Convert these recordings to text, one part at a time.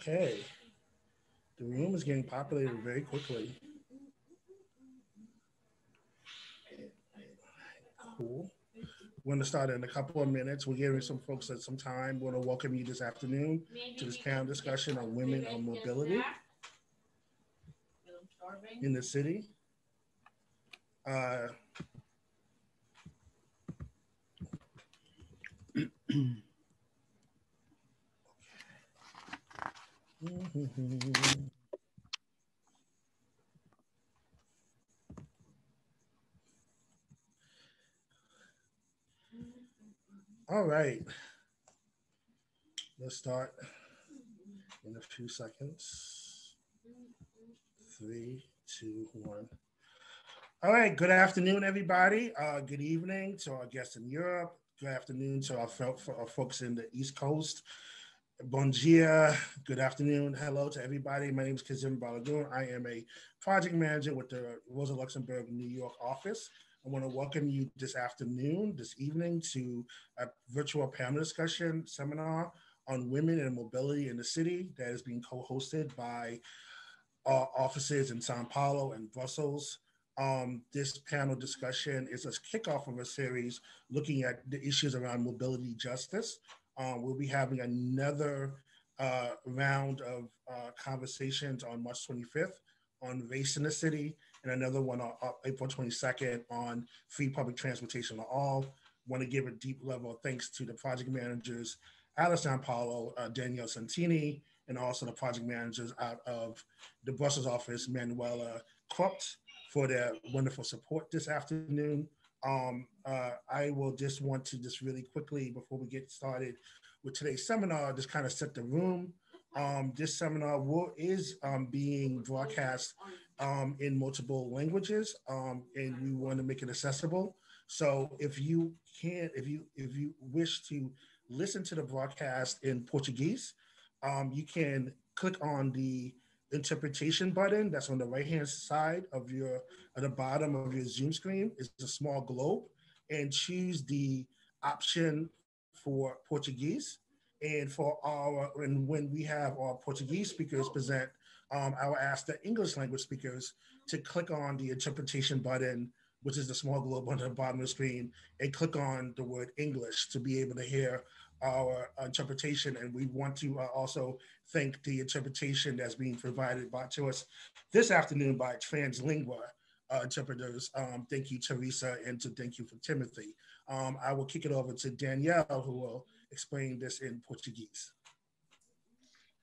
Okay. The room is getting populated very quickly. Cool. We're going to start in a couple of minutes. We're giving some folks some time. We're going to welcome you this afternoon to this panel discussion on women on mobility in the city. Uh, All right. Let's start in a few seconds. Three, two, one. All right. Good afternoon, everybody. Uh, good evening to our guests in Europe. Good afternoon to our, our folks in the East Coast. Bon dia, good afternoon, hello to everybody. My name is Kazembe Balagun. I am a project manager with the Rosa Luxemburg New York office. I want to welcome you this afternoon, this evening, to a virtual panel discussion seminar on women and mobility in the city that is being co-hosted by uh, offices in Sao Paulo and Brussels. Um, this panel discussion is a kickoff of a series looking at the issues around mobility justice um, we'll be having another uh, round of uh, conversations on March 25th on race in the city, and another one on uh, April 22nd on free public transportation for all. Want to give a deep level of thanks to the project managers Sao Paulo, uh, Danielle Santini, and also the project managers out of the Brussels office, Manuela Kropp, for their wonderful support this afternoon. Um, uh, I will just want to just really quickly before we get started with today's seminar, just kind of set the room. Um, this seminar will, is um, being broadcast um, in multiple languages, um, and we want to make it accessible. So if you can't, if you if you wish to listen to the broadcast in Portuguese, um, you can click on the interpretation button that's on the right hand side of your at the bottom of your zoom screen. Is a small globe. And choose the option for portuguese. And for our and when we have our portuguese speakers present um, i will ask the english language speakers to click on the interpretation button which is the small globe on the bottom of the screen and click on the word english to be able to hear our interpretation. And we want to uh, also thank the interpretation that's being provided by, to us this afternoon by Translingua uh, interpreters. Um, thank you, Teresa, and to thank you for Timothy. Um, I will kick it over to Danielle, who will explain this in Portuguese.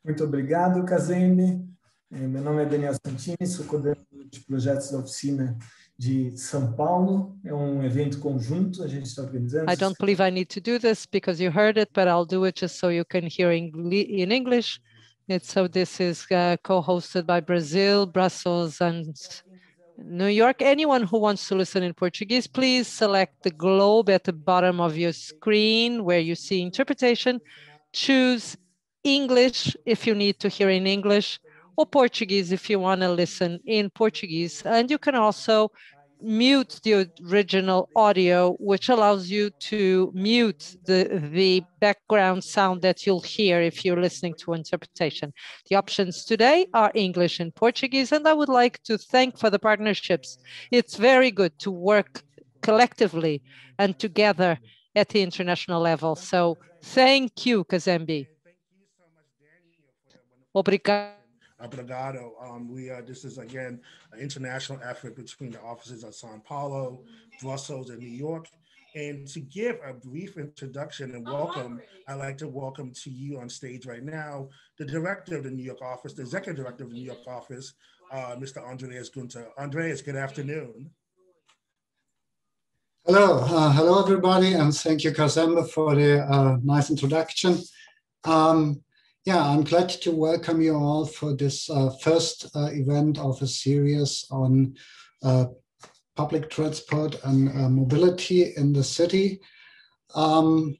Muito obrigado, Kazembe. Meu nome é Daniel Santini, sou coordenador de projetos da oficina de São Paulo. É um evento conjunto, a gente está organizando. I don't believe I need to do this because you heard it, but I'll do it just so you can hear in English. It's, so this is uh, co-hosted by Brazil, Brussels, and New York. Anyone who wants to listen in Portuguese, please select the globe at the bottom of your screen where you see interpretation. Choose English if you need to hear in English or Portuguese if you want to listen in Portuguese. And you can also mute the original audio, which allows you to mute the, the background sound that you'll hear if you're listening to interpretation. The options today are English and Portuguese, and I would like to thank for the partnerships. It's very good to work collectively and together at the international level. So thank you, Kazembe. Obrigado. Obrigado. Um, we uh, this is again an international effort between the offices of Sao Paulo, Brussels, and New York. And to give a brief introduction and welcome, I'd like to welcome to you on stage right now the director of the New York office, the executive director of the New York office, uh, Mr. Andreas Günther. Andreas, good afternoon. Hello, uh, hello everybody, and thank you, Kazembe, for the uh, nice introduction. Um, yeah, I'm glad to welcome you all for this uh, first uh, event of a series on uh, public transport and uh, mobility in the city. Um,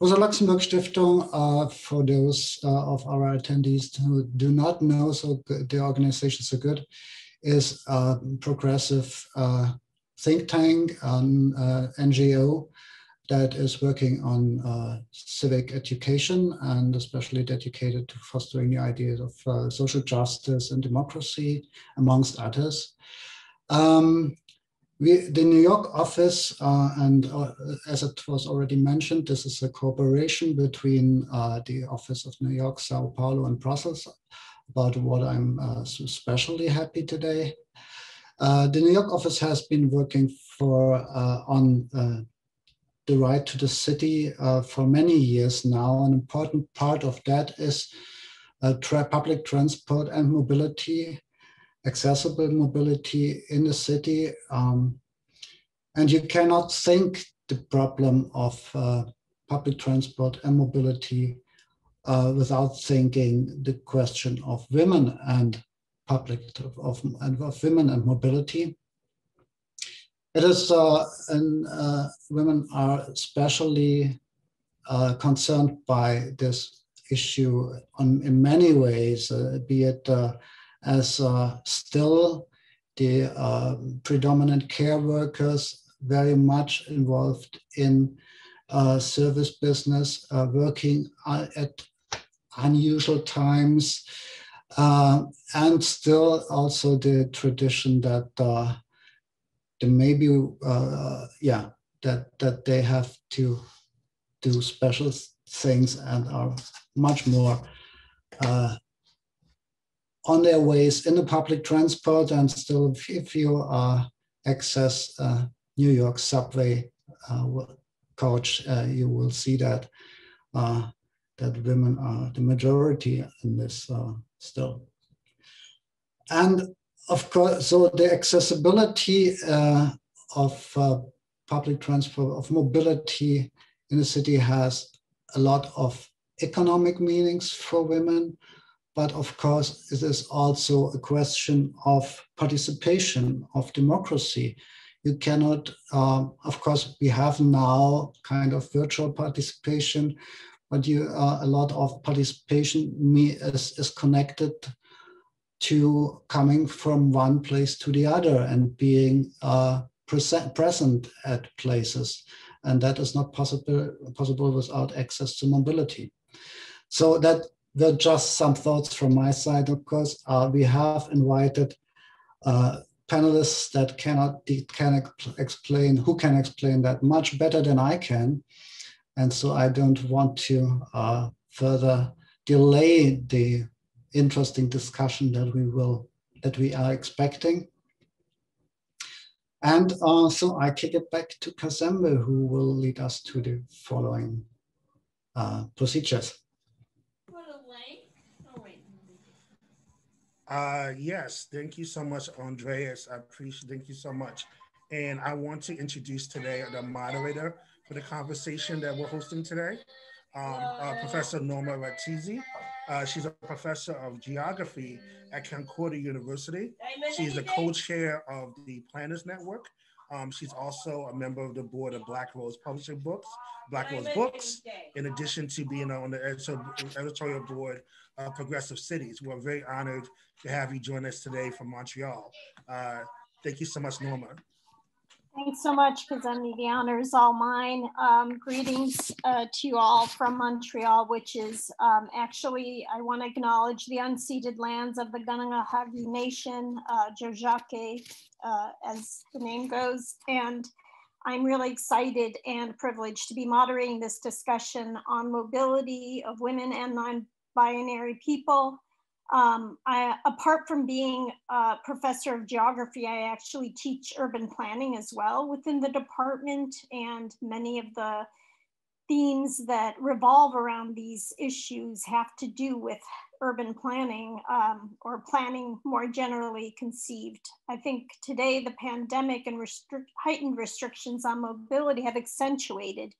Rosa Luxemburg Stiftung, uh, for those uh, of our attendees who do not know so the organization so good, is a progressive think tank, an NGO that is working on uh, civic education and especially dedicated to fostering the ideas of uh, social justice and democracy, amongst others. Um, we, the New York office, uh, and uh, as it was already mentioned, this is a cooperation between uh, the Office of New York, Sao Paulo, and Brussels, about what I'm uh, especially happy today. Uh, the New York office has been working for uh, on the right to the city for many years now. An important part of that is tra public transport and mobility accessible mobility in the city. Um, and you cannot think the problem of uh, public transport and mobility uh, without thinking the question of women and public of, of women and mobility. It is, uh, and uh, women are especially uh, concerned by this issue on, in many ways, uh, be it as uh, still the uh, predominant care workers very much involved in uh, service business, uh, working uh, at unusual times, uh, and still also the tradition that uh, maybe yeah that that they have to do special things and are much more on their ways in the public transport and still if you uh, access uh, New York subway uh, coach, uh, you will see that uh, that women are the majority in this uh, still. And of course, so the accessibility of public transport, of mobility in the city has a lot of economic meanings for women, but of course, it is also a question of participation, of democracy. You cannot, um, of course, we have now kind of virtual participation, but you, uh, a lot of participation is, is connected to coming from one place to the other and being uh, present, present at places. And that is not possible, possible without access to mobility. So that were just some thoughts from my side, of course. Uh, we have invited uh, panelists that cannot can explain who can explain that much better than I can, and so I don't want to uh, further delay the interesting discussion that we will that we are expecting. And uh, so I kick it back to Kazembe, who will lead us to the following uh, procedures. Uh, yes, thank you so much, Andreas. I appreciate. Thank you so much. And I want to introduce today the moderator for the conversation that we're hosting today, um, uh, Professor Norma Rantisi. Uh, she's a professor of geography at Concordia University. She's the co-chair of the Planners Network. Um, she's also a member of the board of Black Rose Publishing Books, Black Rose Books, in addition to being on the editorial board of Progressive Cities. We're very honored to have you join us today from Montreal. Uh, thank you so much, Norma. Thanks so much, Kazembe. The honor is all mine. Um, greetings uh, to you all from Montreal, which is um, actually, I want to acknowledge the unceded lands of the Kahnawake Nation, uh, Tiohtià:ke, uh, as the name goes. And I'm really excited and privileged to be moderating this discussion on mobility of women and non-binary people um, I, apart from being a professor of geography, I actually teach urban planning as well within the department and many of the themes that revolve around these issues have to do with urban planning um, or planning more generally conceived. I think today the pandemic and restric heightened restrictions on mobility have accentuated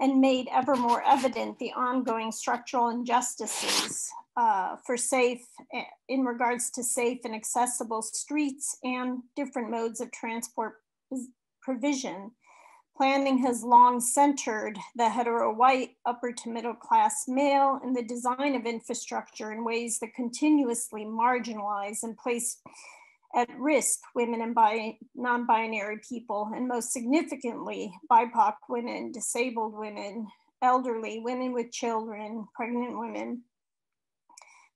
and made ever more evident the ongoing structural injustices uh, for safe, eh, in regards to safe and accessible streets and different modes of transport provision. Planning has long centered the hetero white upper to middle class male in the design of infrastructure in ways that continuously marginalize and place at risk women and bi- non-binary people, and most significantly, BIPOC women, disabled women, elderly, women with children, pregnant women.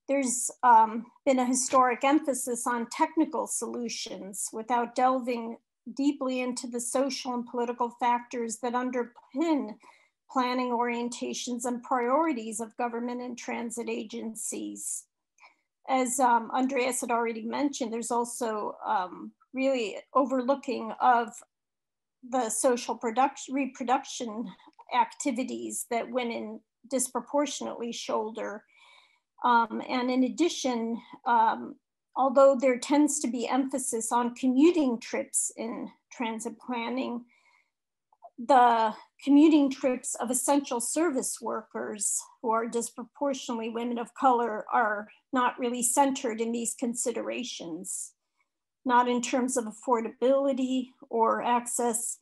There's um, been a historic emphasis on technical solutions without delving deeply into the social and political factors that underpin planning orientations and priorities of government and transit agencies. As um, Andreas had already mentioned, there's also um, really overlooking of the social production, reproduction activities that women disproportionately shoulder. Um, and in addition, um, although there tends to be emphasis on commuting trips in transit planning, the commuting trips of essential service workers who are disproportionately women of color are not really centered in these considerations, not in terms of affordability or access,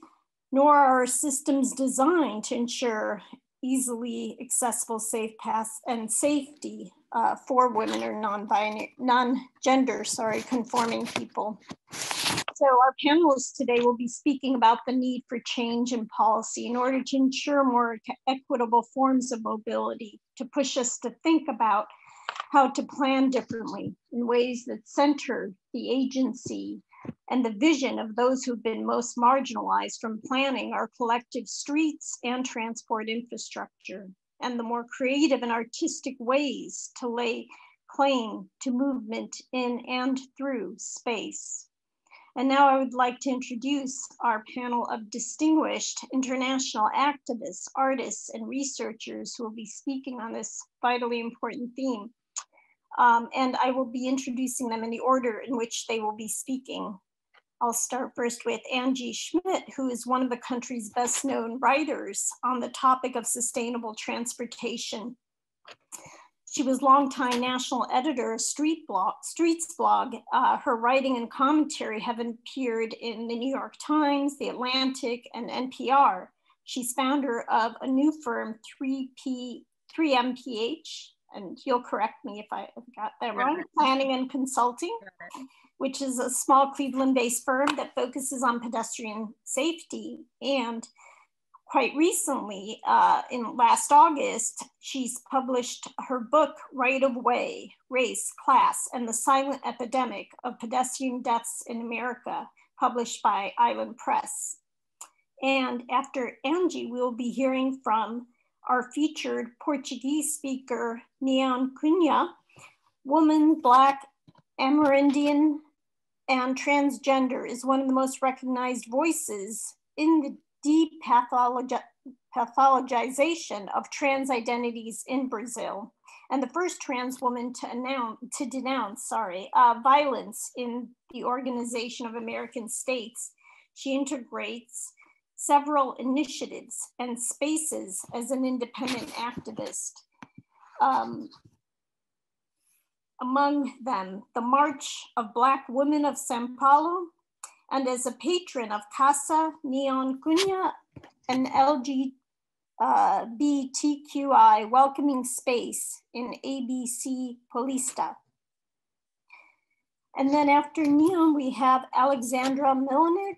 nor are systems designed to ensure easily accessible safe paths and safety uh, for women or non-binary, non-gender, sorry, conforming people. So our panelists today will be speaking about the need for change in policy in order to ensure more equitable forms of mobility, to push us to think about how to plan differently in ways that center the agency and the vision of those who've been most marginalized from planning our collective streets and transport infrastructure and the more creative and artistic ways to lay claim to movement in and through space. And now I would like to introduce our panel of distinguished international activists, artists, and researchers who will be speaking on this vitally important theme. Um, and I will be introducing them in the order in which they will be speaking. I'll start first with Angie Schmitt, who is one of the country's best known writers on the topic of sustainable transportation. She was longtime national editor of Street blog, Streets blog. Uh, her writing and commentary have appeared in the New York Times, The Atlantic, and NPR. She's founder of a new firm, 3P, 3MPH, and you'll correct me if I got that wrong, Planning and Consulting which is a small Cleveland based firm that focuses on pedestrian safety. And quite recently, uh, in last August, she's published her book, Right of Way Race, Class, and the Silent Epidemic of Pedestrian Deaths in America, published by Island Press. And after Angie, we'll be hearing from our featured Portuguese speaker, Neon Cunha, woman, Black, Amerindian and transgender is one of the most recognized voices in the depathologization of trans identities in Brazil, and the first trans woman to announce to denounce, sorry, uh, violence in the Organization of American States. She integrates several initiatives and spaces as an independent activist. Um, among them the March of Black Women of Sao Paulo, and as a patron of Casa Neon Cunha, an LGBTQI welcoming space in ABC Paulista. And then after Neon, we have Alexandra Millonig,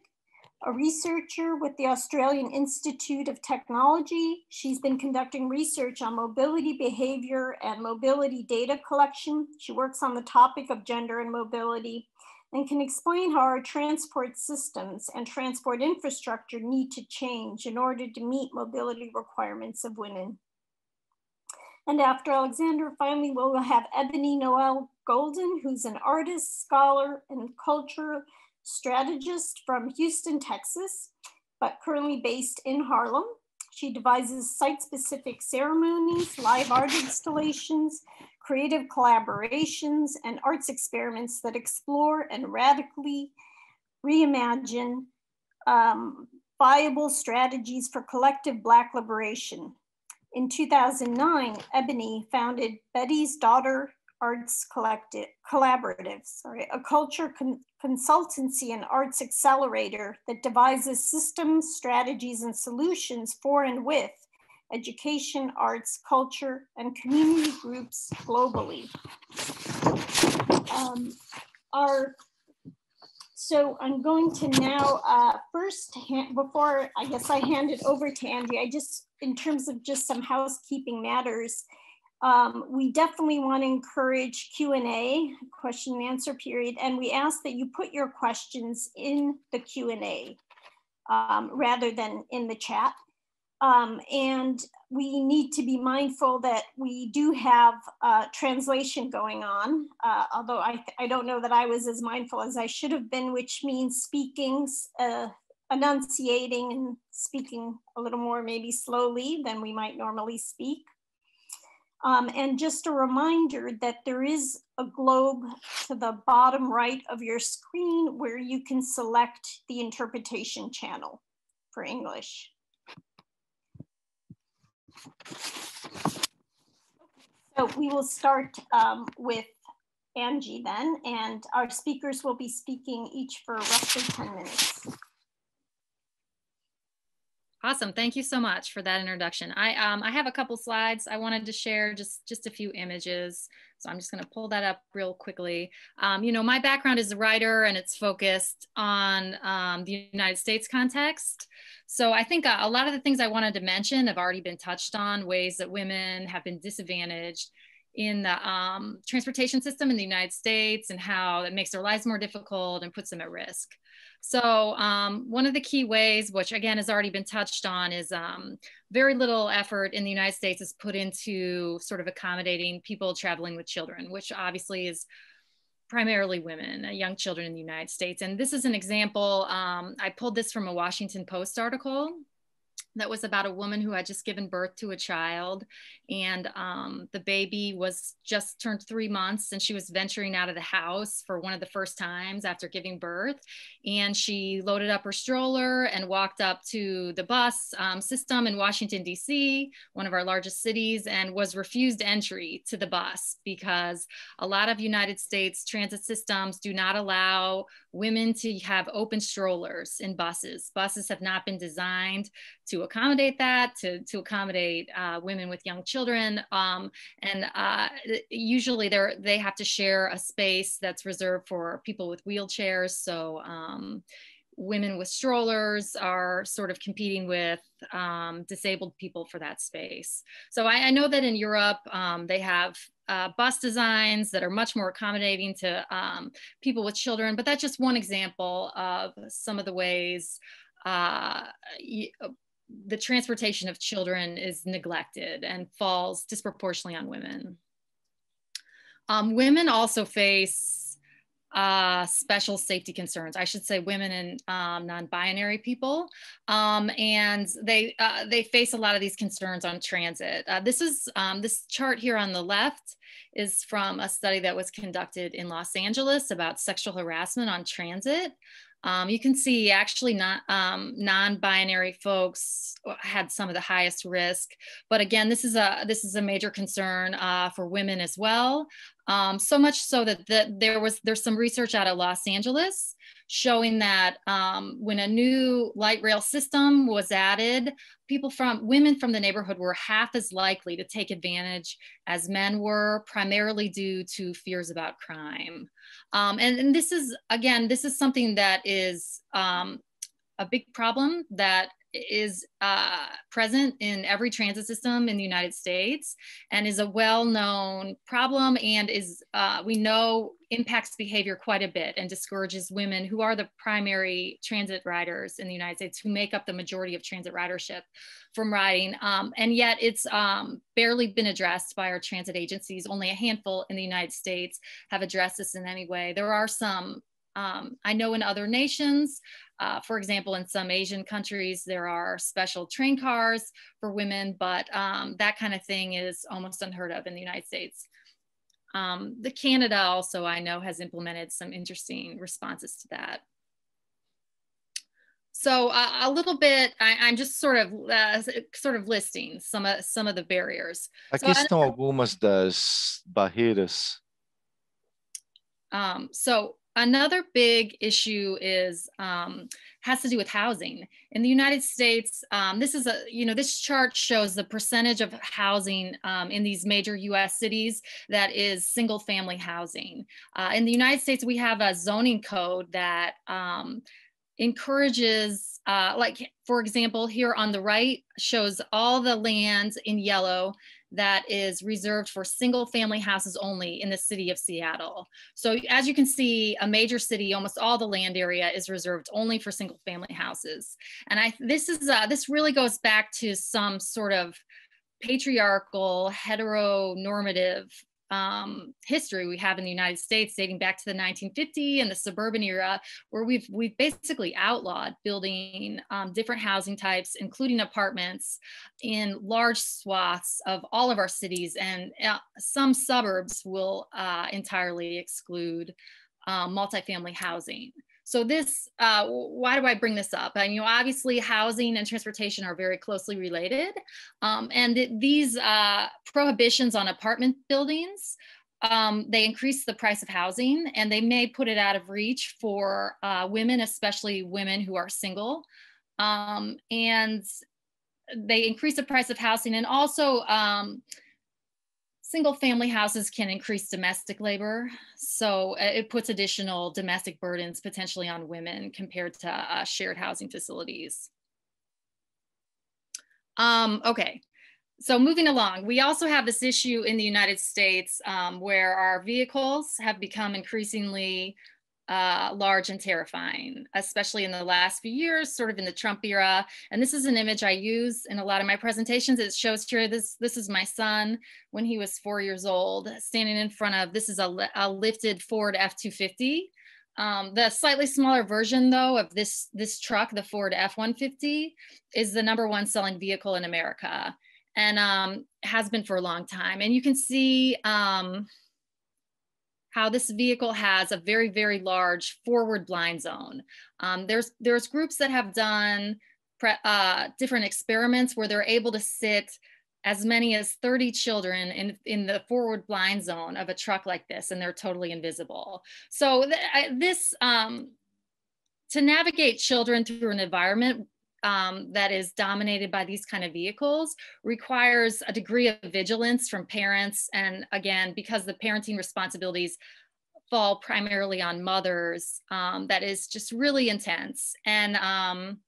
a researcher with the Austrian Institute of Technology. She's been conducting research on mobility behavior and mobility data collection. She works on the topic of gender and mobility and can explain how our transport systems and transport infrastructure need to change in order to meet mobility requirements of women. And after Alexander, finally, we'll have Ebony Noelle Golden, who's an artist, scholar, and culture strategist from Houston, Texas, but currently based in Harlem. She devises site-specific ceremonies, live art installations, creative collaborations, and arts experiments that explore and radically reimagine um, viable strategies for collective Black liberation. In 2009, Ebony founded Betty's Daughter Arts Collective Collaborative, sorry, a culture consultancy and arts accelerator that devises systems, strategies, and solutions for and with education, arts, culture, and community groups globally. Um, our so I'm going to now uh, first, before I guess I hand it over to Angie, I just, in terms of just some housekeeping matters, um, we definitely want to encourage Q&A, question and answer period, and we ask that you put your questions in the Q&A um, rather than in the chat. Um, and we need to be mindful that we do have uh, translation going on, uh, although I, I don't know that I was as mindful as I should have been, which means speaking, uh, enunciating and speaking a little more maybe slowly than we might normally speak. Um, and just a reminder that there is a globe to the bottom right of your screen where you can select the interpretation channel for English. So we will start um, with Angie then, and our speakers will be speaking each for roughly 10 minutes. Awesome. Thank you so much for that introduction. I, um, I have a couple slides I wanted to share, just, just a few images. So I'm just going to pull that up real quickly. Um, you know, my background is a writer and it's focused on um, the United States context. So I think a, a lot of the things I wanted to mention have already been touched on, ways that women have been disadvantaged in the um, transportation system in the United States and how it makes their lives more difficult and puts them at risk. So um, one of the key ways, which again has already been touched on, is um, very little effort in the United States is put into sort of accommodating people traveling with children, which obviously is primarily women, uh, young children in the United States. And this is an example, um, I pulled this from a Washington Post article that was about a woman who had just given birth to a child. And um, the baby was just turned three months and she was venturing out of the house for one of the first times after giving birth. And she loaded up her stroller and walked up to the bus um, system in washington d.c one of our largest cities and was refused entry to the bus because a lot of united states transit systems do not allow women to have open strollers in buses buses have not been designed to accommodate that, to, to accommodate uh, women with young children. Um, and uh, usually they they have to share a space that's reserved for people with wheelchairs. So um, women with strollers are sort of competing with um, disabled people for that space. So I, I know that in Europe, um, they have uh, bus designs that are much more accommodating to um, people with children, but that's just one example of some of the ways uh, the transportation of children is neglected and falls disproportionately on women. Um, women also face uh, special safety concerns. I should say women and um, non-binary people. Um, and they, uh, they face a lot of these concerns on transit. Uh, this is, um, this chart here on the left is from a study that was conducted in Los Angeles about sexual harassment on transit. Um, you can see actually not um, non-binary folks had some of the highest risk, but again, this is a this is a major concern uh, for women as well. Um, so much so that, that there was there's some research out of Los Angeles showing that um, when a new light rail system was added, people from women from the neighborhood were half as likely to take advantage as men were, primarily due to fears about crime. Um, and, and, this is, again, this is something that is um, a big problem that is uh, present in every transit system in the United States and is a well-known problem and is, uh, we know, impacts behavior quite a bit and discourages women who are the primary transit riders in the United States who make up the majority of transit ridership from riding. Um, and yet it's um, barely been addressed by our transit agencies. Only a handful in the United States have addressed this in any way. There are some um, I know in other nations, uh, for example, in some Asian countries, there are special train cars for women, but um, that kind of thing is almost unheard of in the United States. Um, the Canada also, I know, has implemented some interesting responses to that. So uh, a little bit, I, am just sort of uh, sort of listing some of some of the barriers. Aqui so, estão algumas das barreiras. Um, so another big issue is um, has to do with housing in the United States. Um, this is a you know this chart shows the percentage of housing um, in these major U.S. cities that is single family housing. Uh, in the United States, we have a zoning code that um, encourages uh, like for example here on the right shows all the lands in yellow that is reserved for single family houses only in the city of Seattle. So as you can see, a major city, almost all the land area is reserved only for single family houses. And I this is uh, this really goes back to some sort of patriarchal heteronormative um, history we have in the United States dating back to the 1950 and the suburban era, where we've we've basically outlawed building um, different housing types, including apartments, in large swaths of all of our cities, and uh, some suburbs will uh, entirely exclude um, multifamily housing. So this, uh, why do I bring this up? And you know, obviously housing and transportation are very closely related. Um, and th these uh, prohibitions on apartment buildings, um, they increase the price of housing and they may put it out of reach for uh, women, especially women who are single. Um, and they increase the price of housing and also um, single family houses can increase domestic labor. So uh, it puts additional domestic burdens potentially on women compared to uh, shared housing facilities. Um, okay, so moving along, we also have this issue in the United States um, where our vehicles have become increasingly uh, large and terrifying, especially in the last few years, sort of in the Trump era. And this is an image I use in a lot of my presentations. It shows here this this is my son when he was four years old, standing in front of this is a, a lifted Ford F250. Um, the slightly smaller version, though, of this this truck, the Ford F150, is the number one selling vehicle in America, and um, has been for a long time. And you can see. Um, how this vehicle has a very, very large forward blind zone. Um, there's, there's groups that have done uh, different experiments where they're able to sit as many as 30 children in, in the forward blind zone of a truck like this, and they're totally invisible. So th this, um, to navigate children through an environment um, that is dominated by these kind of vehicles requires a degree of vigilance from parents. And again, because the parenting responsibilities fall primarily on mothers, um, that is just really intense. And um,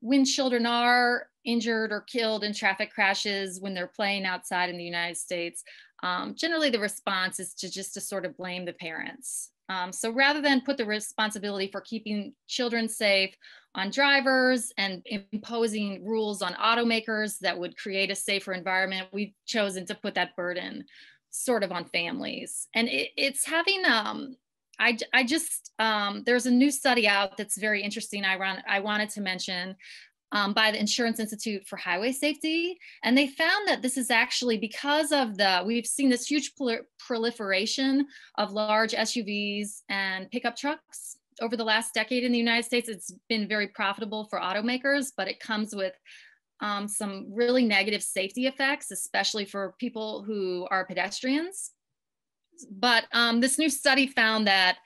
when children are injured or killed in traffic crashes when they're playing outside in the United States, um, generally the response is to just to sort of blame the parents. Um, so rather than put the responsibility for keeping children safe on drivers and imposing rules on automakers that would create a safer environment, we've chosen to put that burden sort of on families. And it, it's having, um, I, I just, um, there's a new study out that's very interesting. I, run, I wanted to mention um, by the Insurance Institute for Highway Safety. And they found that this is actually because of the, we've seen this huge proliferation of large SUVs and pickup trucks over the last decade in the United States. It's been very profitable for automakers, but it comes with um, some really negative safety effects, especially for people who are pedestrians. But um, this new study found that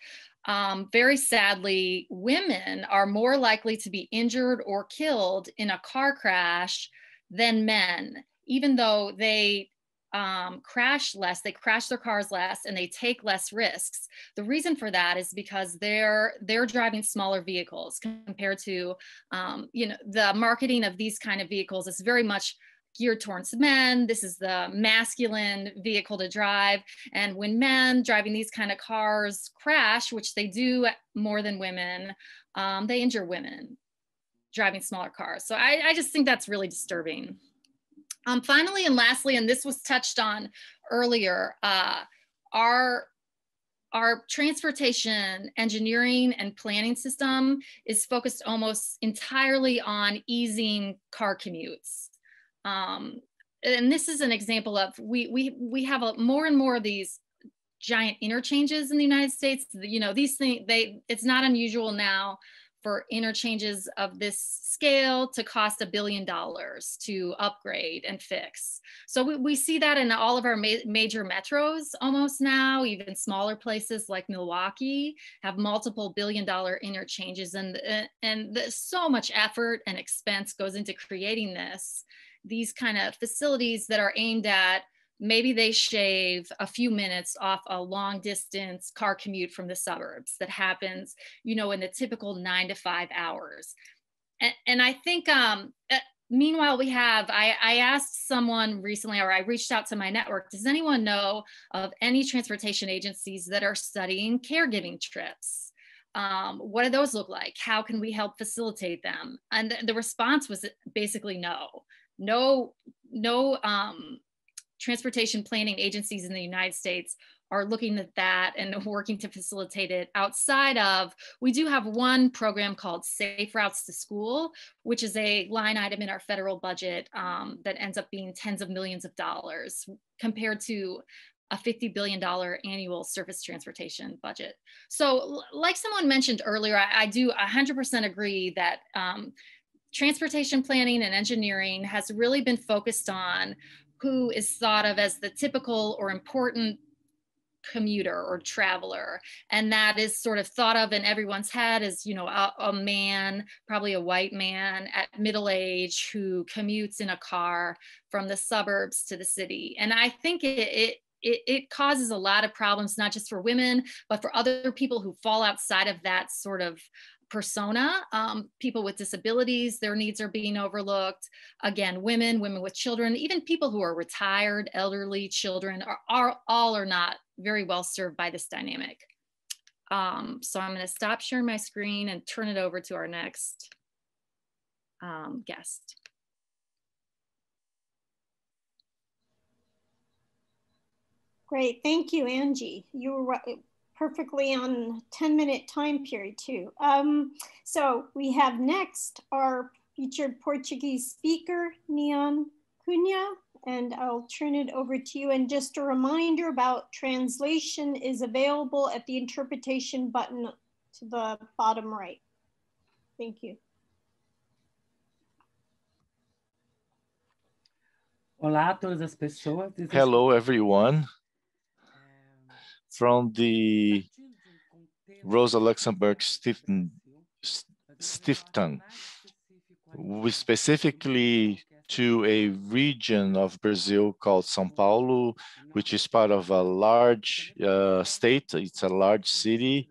um, very sadly, women are more likely to be injured or killed in a car crash than men, even though they um, crash less, they crash their cars less, and they take less risks. The reason for that is because they're they're driving smaller vehicles compared to, um, you know, the marketing of these kind of vehicles is very much geared towards men. This is the masculine vehicle to drive. And when men driving these kind of cars crash, which they do more than women, um, they injure women driving smaller cars. So I, I just think that's really disturbing. Um, finally, and lastly, and this was touched on earlier, uh, our our transportation engineering and planning system is focused almost entirely on easing car commutes. Um, and this is an example of we we we have a, more and more of these giant interchanges in the United States. You know, these things they it's not unusual now for interchanges of this scale to cost a billion dollars to upgrade and fix. So we, we see that in all of our ma major metros almost now, even smaller places like Milwaukee have multiple billion dollar interchanges and, and the, so much effort and expense goes into creating this, these kind of facilities that are aimed at maybe they shave a few minutes off a long distance car commute from the suburbs that happens you know in the typical nine to five hours. And, and i think um, meanwhile we have I, I asked someone recently or i reached out to my network does anyone know of any transportation agencies that are studying caregiving trips? Um, what do those look like? How can we help facilitate them? And the, the response was basically no no no um, transportation planning agencies in the United States are looking at that and working to facilitate it outside of we do have one program called safe routes to school which is a line item in our federal budget um, that ends up being tens of millions of dollars compared to a $50 billion annual surface transportation budget. So like someone mentioned earlier, I, I do 100% agree that um, transportation planning and engineering has really been focused on who is thought of as the typical or important commuter or traveler. And that is sort of thought of in everyone's head as you know a, a, man probably a white man at middle age who commutes in a car from the suburbs to the city. And i think it, it it, it, causes a lot of problems, not just for women, but for other people who fall outside of that sort of persona. Um, people with disabilities, their needs are being overlooked. Again, women, women with children, even people who are retired, elderly, children are, are all are not very well served by this dynamic. Um, so I'm going to stop sharing my screen and turn it over to our next um, guest. Great, thank you, Angie. You were perfectly on 10 minute time period too. Um, so we have next our featured Portuguese speaker, Neon Cunha, and I'll turn it over to you. And just a reminder about translation is available at the interpretation button to the bottom right. Thank you. Hello, everyone from the Rosa Luxemburg Stiftung, we specifically to a region of Brazil called São Paulo, which is part of a large uh, state. It's a large city.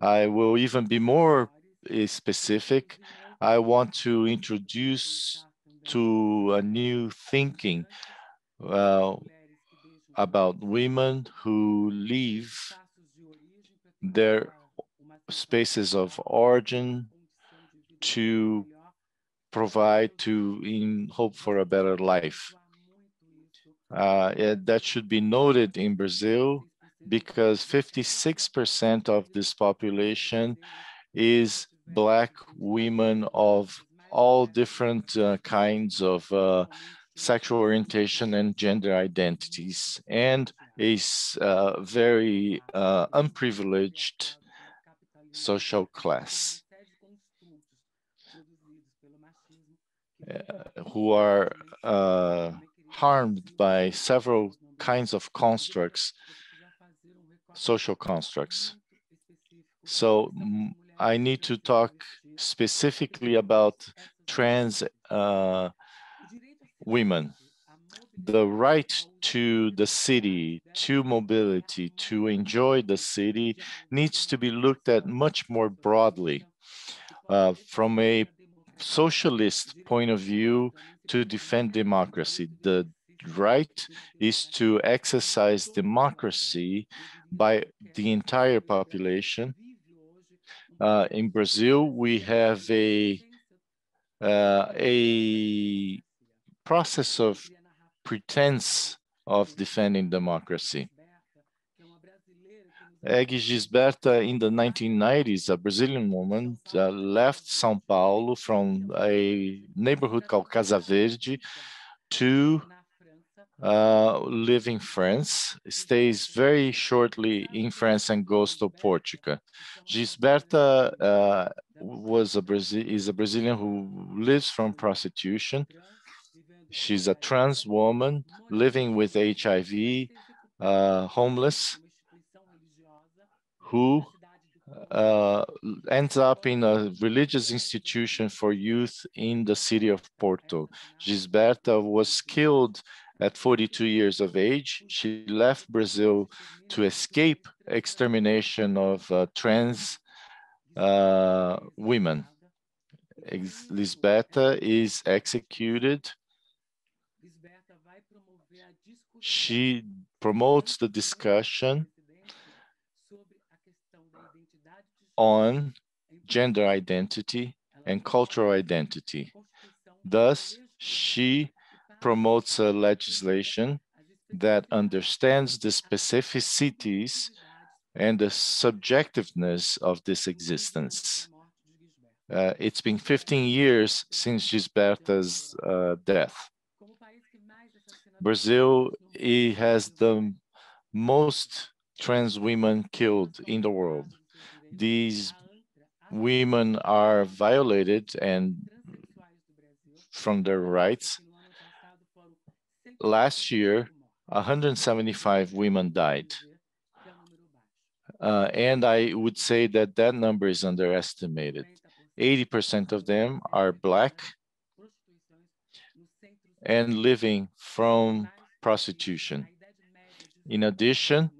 I will even be more uh, specific. I want to introduce to a new thinking uh, about women who leave their spaces of origin to provide to in hope for a better life. Uh, it, that should be noted in Brazil because 56% of this population is Black women of all different uh, kinds of uh, sexual orientation and gender identities, and a uh, very uh, unprivileged social class uh, who are uh, harmed by several kinds of constructs, social constructs. So I need to talk specifically about trans uh, women. The right to the city, to mobility, to enjoy the city needs to be looked at much more broadly. Uh, from a socialist point of view to defend democracy. The right is to exercise democracy by the entire population. Uh, in Brazil, we have a uh, a process of pretense of defending democracy. Eggy Gisberta in the 1990s, a Brazilian woman, uh, left São Paulo from a neighborhood called Casa Verde to uh, live in France, stays very shortly in France and goes to Portugal. Gisberta uh, was a Brazil is a Brazilian who lives from prostitution. She's a trans woman living with HIV, uh, homeless, who uh, ends up in a religious institution for youth in the city of Porto. Gisberta was killed at 42 years of age. She left Brazil to escape extermination of uh, trans uh, women. Gisberta is executed. She promotes the discussion on gender identity and cultural identity. Thus, she promotes a legislation that understands the specificities and the subjectiveness of this existence. Uh, it's been 15 years since Gisberta's uh, death. Brazil it has the most trans women killed in the world. These women are violated and from their rights. Last year, 175 women died. Uh, and I would say that that number is underestimated. 80% of them are Black and living from prostitution. In addition,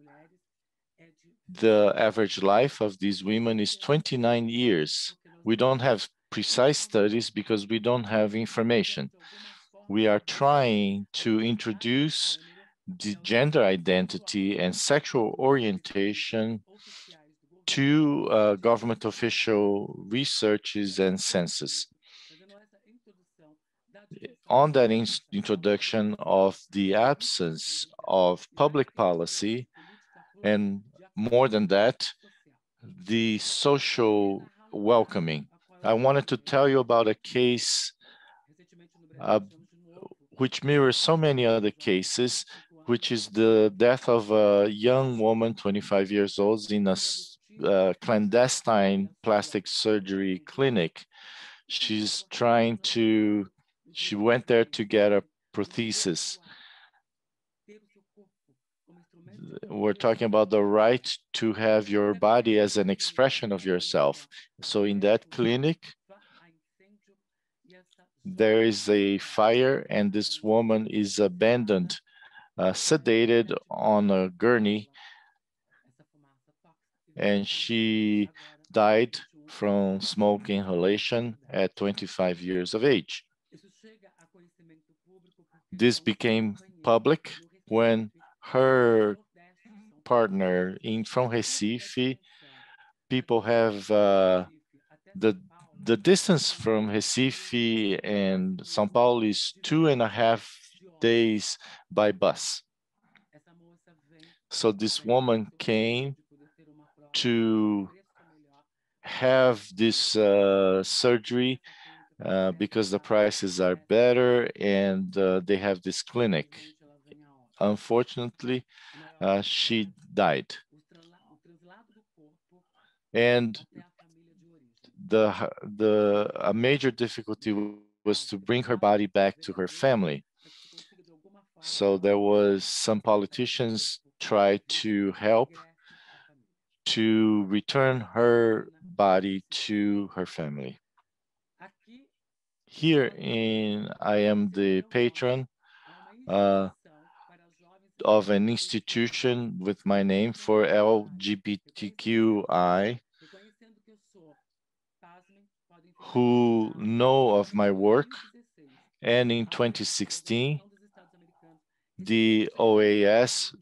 the average life of these women is 29 years. We don't have precise studies because we don't have information. We are trying to introduce the gender identity and sexual orientation to uh, government official researches and census. On that in introduction of the absence of public policy, and more than that, the social welcoming. I wanted to tell you about a case uh, which mirrors so many other cases, which is the death of a young woman, 25 years old, in a uh, clandestine plastic surgery clinic. She's trying to, she went there to get a prosthesis. We're talking about the right to have your body as an expression of yourself. So in that clinic, there is a fire and this woman is abandoned, uh, sedated on a gurney and she died from smoke inhalation at 25 years of age. This became public when her partner in from Recife, people have uh, the the distance from Recife and São Paulo is two and a half days by bus. So this woman came to have this uh, surgery uh, because the prices are better and uh, they have this clinic. Unfortunately, uh, she died. And the, the, a major difficulty was to bring her body back to her family. So there was some politicians tried to help to return her body to her family. Here in, I am the patron uh, of an institution with my name for LGBTQI who know of my work. And in 2016, the OAS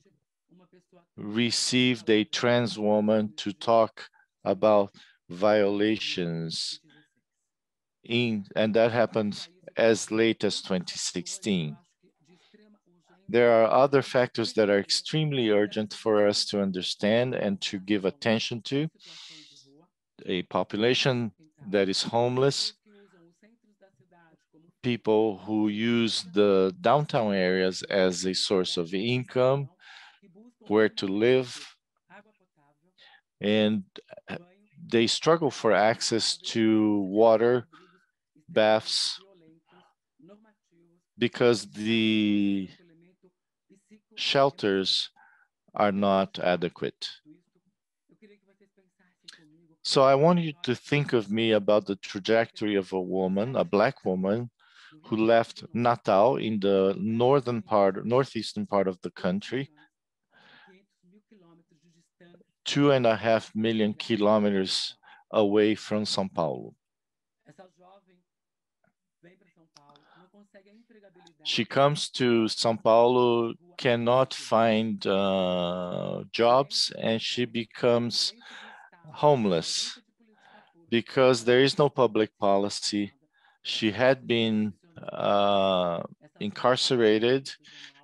received a trans woman to talk about violations in, and that happened as late as 2016. There are other factors that are extremely urgent for us to understand and to give attention to. A population that is homeless, people who use the downtown areas as a source of income, where to live, and they struggle for access to water, baths, because the shelters are not adequate. So I want you to think of me about the trajectory of a woman, a black woman, who left Natal in the northern part, northeastern part of the country, two and a half million kilometers away from São Paulo. She comes to São Paulo, cannot find uh, jobs, and she becomes homeless because there is no public policy. She had been uh, incarcerated.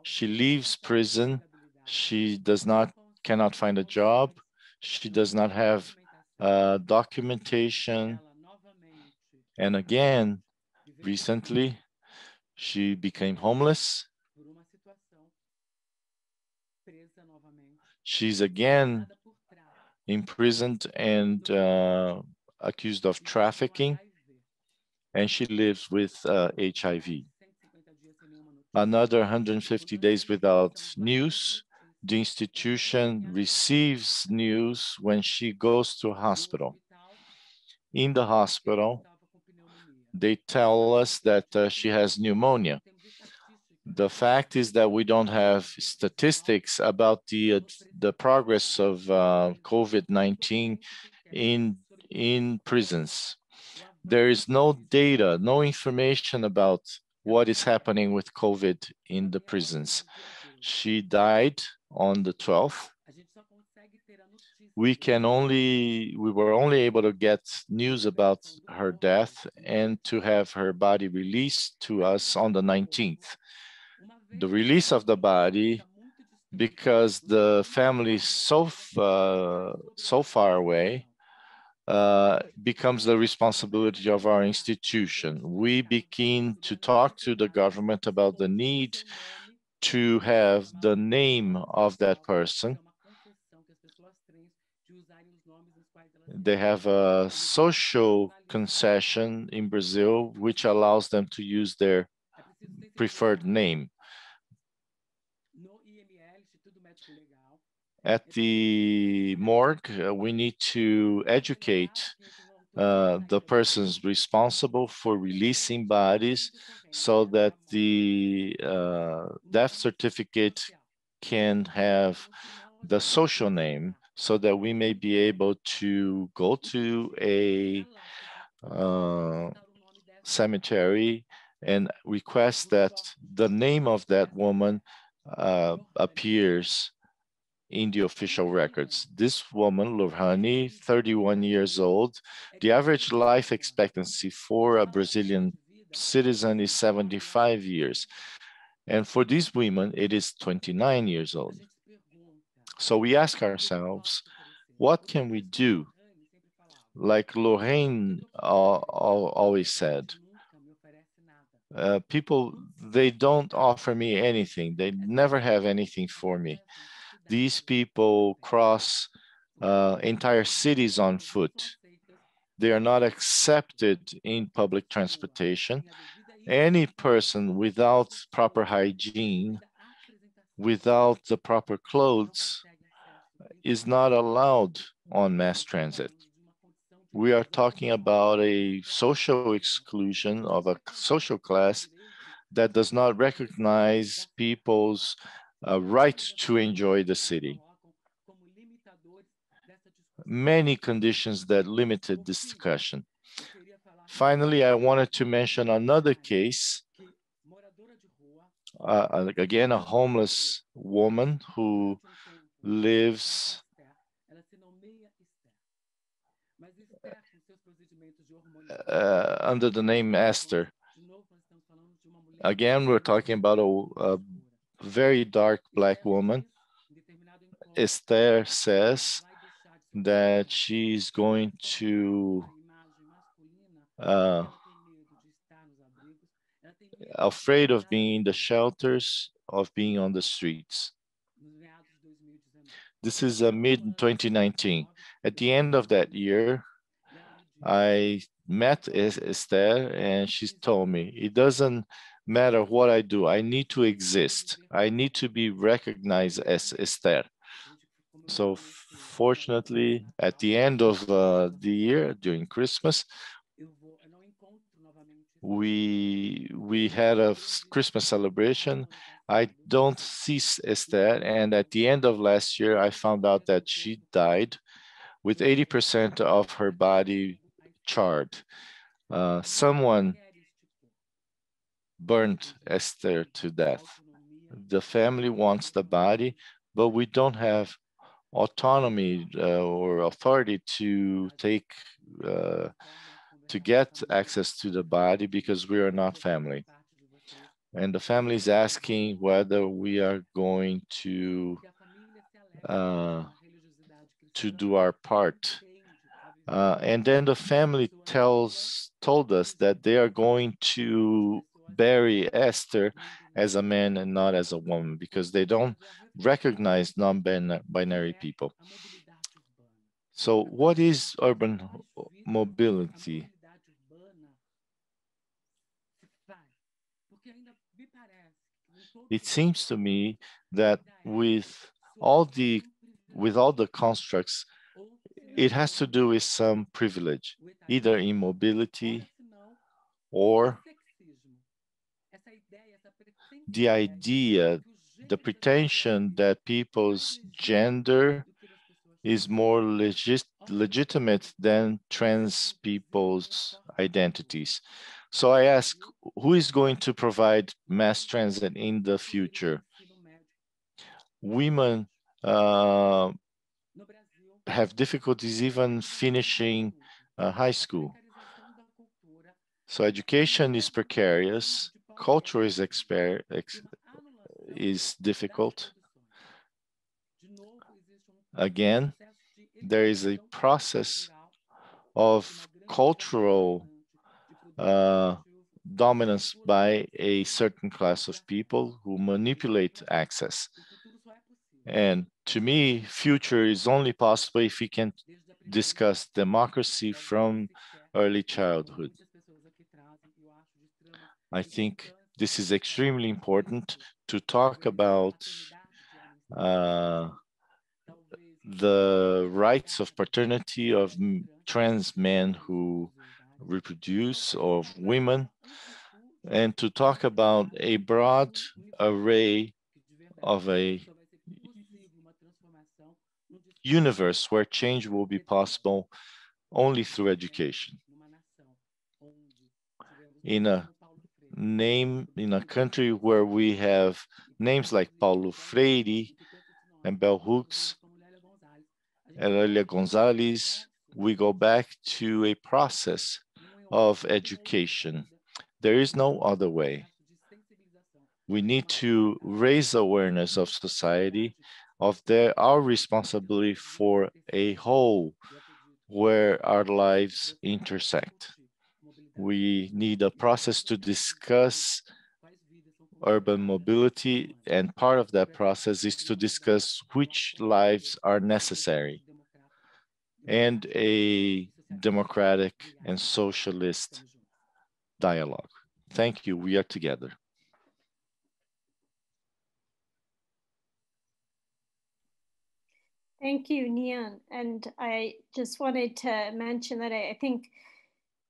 She leaves prison. She does not, cannot find a job. She does not have uh, documentation. And again, recently, she became homeless. She's again imprisoned and uh, accused of trafficking, and she lives with uh, HIV. Another 150 days without news. The institution receives news when she goes to hospital. In the hospital, they tell us that uh, she has pneumonia. The fact is that we don't have statistics about the, uh, the progress of uh, COVID-19 in, in prisons. There is no data, no information about what is happening with COVID in the prisons. She died on the 12th. We can only, we were only able to get news about her death and to have her body released to us on the 19th the release of the body because the family so, uh, so far away uh, becomes the responsibility of our institution. We begin to talk to the government about the need to have the name of that person. They have a social concession in Brazil, which allows them to use their preferred name. at the morgue, uh, we need to educate uh, the persons responsible for releasing bodies so that the uh, death certificate can have the social name so that we may be able to go to a uh, cemetery and request that the name of that woman uh, appears in the official records. This woman, Lorhani, 31 years old, the average life expectancy for a Brazilian citizen is 75 years. And for these women, it is 29 years old. So we ask ourselves, what can we do? Like Lorraine always said, uh, people, they don't offer me anything. They never have anything for me. These people cross uh, entire cities on foot. They are not accepted in public transportation. Any person without proper hygiene, without the proper clothes, is not allowed on mass transit. We are talking about a social exclusion of a social class that does not recognize people's a right to enjoy the city. Many conditions that limited this discussion. Finally, I wanted to mention another case. Uh, again, a homeless woman who lives uh, under the name Esther. Again, we're talking about a, a very dark black woman. Esther says that she's going to uh, afraid of being in the shelters, of being on the streets. This is uh, mid 2019. At the end of that year, I met Esther and she told me, it doesn't matter what I do, I need to exist. I need to be recognized as Esther. So fortunately, at the end of uh, the year, during Christmas, we we had a Christmas celebration. I don't see Esther, and at the end of last year, I found out that she died with 80% of her body charred. Uh, someone burned Esther to death. The family wants the body, but we don't have autonomy uh, or authority to take uh, to get access to the body because we are not family. And the family is asking whether we are going to uh, to do our part. Uh, and then the family tells told us that they are going to bury Esther as a man and not as a woman because they don't recognize non-binary people. So what is urban mobility? It seems to me that with all the with all the constructs, it has to do with some privilege, either immobility or the idea, the pretension that people's gender is more legit, legitimate than trans people's identities. So I ask, who is going to provide mass transit in the future? Women uh, have difficulties even finishing uh, high school. So education is precarious, culture is, is difficult. Again, there is a process of cultural uh, dominance by a certain class of people who manipulate access. And to me, future is only possible if we can discuss democracy from early childhood. I think this is extremely important to talk about uh, the rights of paternity of trans men who reproduce, of women, mm-hmm. and to talk about a broad array of a universe where change will be possible only through education. In a name, in a country where we have names like Paulo Freire and Bell Hooks, and Lélia Gonzalez, we go back to a process of education. There is no other way. We need to raise awareness of society of their, our responsibility for a whole where our lives intersect. We need a process to discuss urban mobility, and part of that process is to discuss which lives are necessary and a democratic and socialist dialogue. Thank you, we are together. Thank you, Nian. And I just wanted to mention that I, I think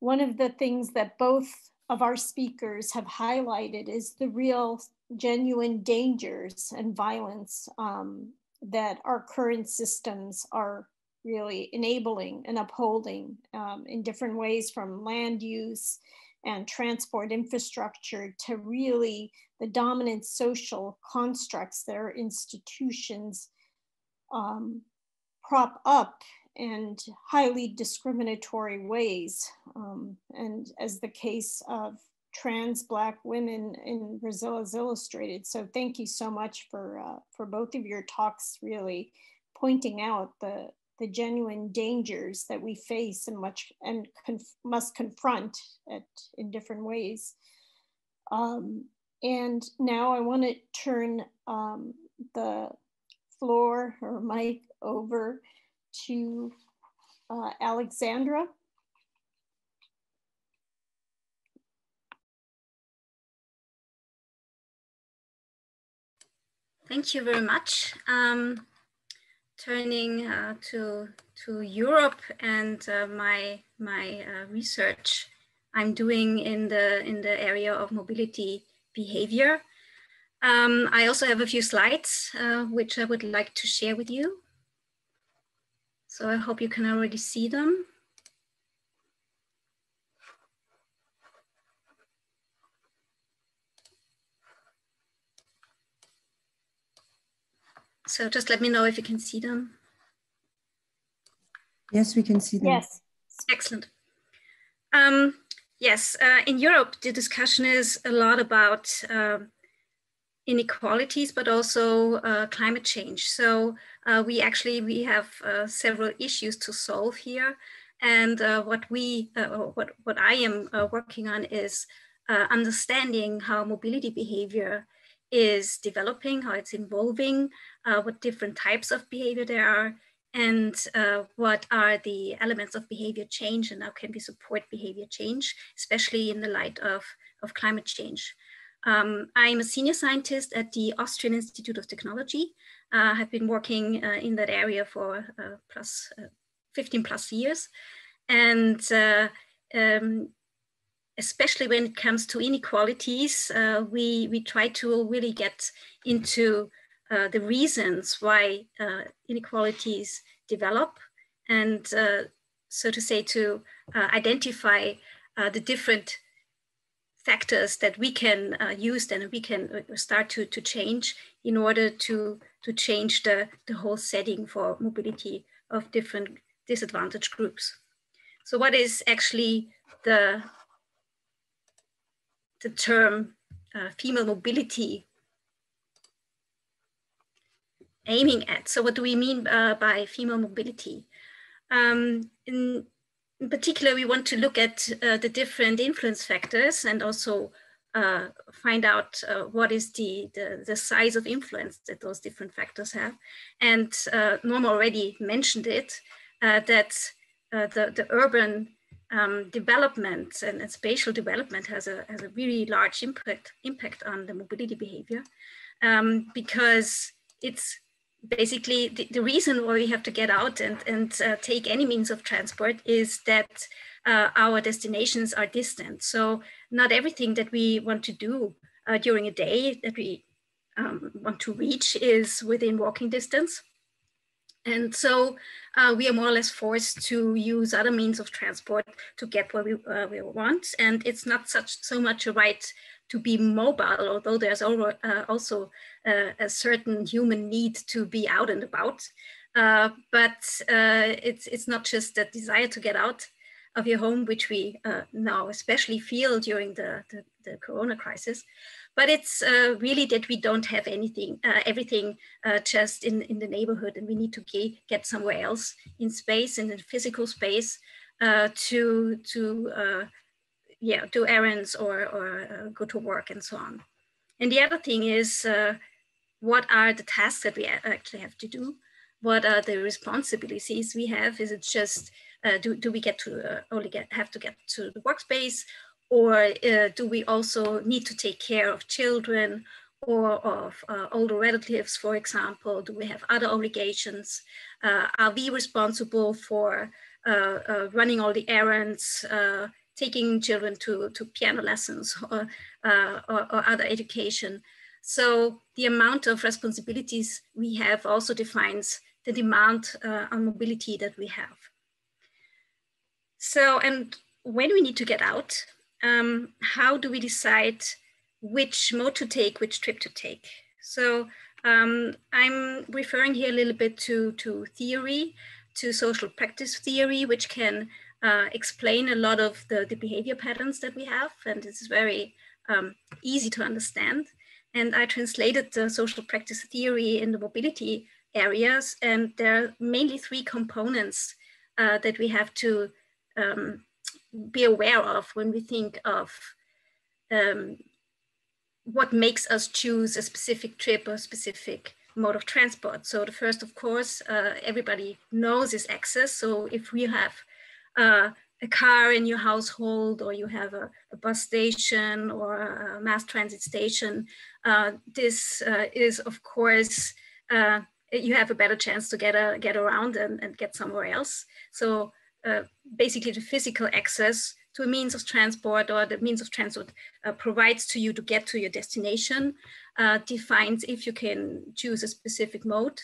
one of the things that both of our speakers have highlighted is the real genuine dangers and violence um, that our current systems are really enabling and upholding um, in different ways from land use and transport infrastructure to really the dominant social constructs that our institutions um, prop up and highly discriminatory ways. Um, and as the case of trans Black women in Brazil is illustrated. So thank you so much for, uh, for both of your talks really pointing out the, the genuine dangers that we face and much and conf must confront at, in different ways. Um, and now I want to turn um, the floor or mic over to uh, Alexandra. Thank you very much. Um, turning uh, to to Europe and uh, my my uh, research I'm doing in the in the area of mobility behavior. Um, I also have a few slides uh, which I would like to share with you. So I hope you can already see them. So just let me know if you can see them. Yes, we can see them. Yes. Excellent. Um, yes, uh, in Europe, the discussion is a lot about uh, inequalities, but also uh, climate change. So uh, we actually, we have uh, several issues to solve here. And uh, what we, what, what I am working on is understanding how mobility behavior is developing, how it's evolving, uh, what different types of behavior there are, and uh, what are the elements of behavior change and how can we support behavior change, especially in the light of, of climate change. Um, I'm a senior scientist at the Austrian Institute of Technology. Uh, have been working uh, in that area for uh, plus, uh, 15 plus years. And um, especially when it comes to inequalities, uh, we, we try to really get into uh, the reasons why uh, inequalities develop and uh, so to say to uh, identify uh, the different factors that we can use and we can start to, to change in order to, to change the, the whole setting for mobility of different disadvantaged groups. So what is actually the the term uh, female mobility aiming at. So what do we mean uh, by female mobility? Um, in, in, particular, we want to look at uh, the different influence factors and also uh, find out uh, what is the, the, the, size of influence that those different factors have. And uh, Norma already mentioned it, that the, the urban um, development and, and, spatial development has a, has a really large impact, impact on the mobility behavior um, because it's basically the, the, reason why we have to get out and, and uh, take any means of transport is that uh, our destinations are distant. So not everything that we want to do uh, during a day that we um, want to reach is within walking distance. And so uh, we are more or less forced to use other means of transport to get where we, uh, we want. And it's not such so much a right to be mobile, although there's uh, also uh, a certain human need to be out and about. Uh, but uh, it's, it's not just the desire to get out of your home, which we now especially feel during the, the, the Corona crisis, but it's uh, really that we don't have anything, uh, everything uh, just in, in the neighborhood and we need to get, get somewhere else in space, and in physical space uh, to, to uh, yeah, do errands or, or uh, go to work and so on. And the other thing is, what are the tasks that we actually have to do? What are the responsibilities we have? Is it just, do, do we get to only get, have to get to the workspace or uh, do we also need to take care of children or of uh, older relatives, for example? Do we have other obligations? Uh, are we responsible for uh, uh, running all the errands, uh, taking children to, to piano lessons or, or, or other education? So the amount of responsibilities we have also defines the demand on mobility that we have. So, and when we need to get out, um, how do we decide which mode to take, which trip to take? So um, I'm referring here a little bit to, to theory, to social practice theory, which can uh, explain a lot of the, the behavior patterns that we have. And this is very um, easy to understand. And I translated the social practice theory in the mobility areas. And there are mainly three components uh, that we have to um, be aware of when we think of um, what makes us choose a specific trip or specific mode of transport. So the first, of course, uh, everybody knows is access. So if we have uh, a car in your household or you have a, a bus station or a mass transit station, uh, this uh, is of course, uh, you have a better chance to get, a, get around and, and get somewhere else. So uh, basically the physical access to a means of transport or the means of transport uh, provides to you to get to your destination, uh, defines if you can choose a specific mode,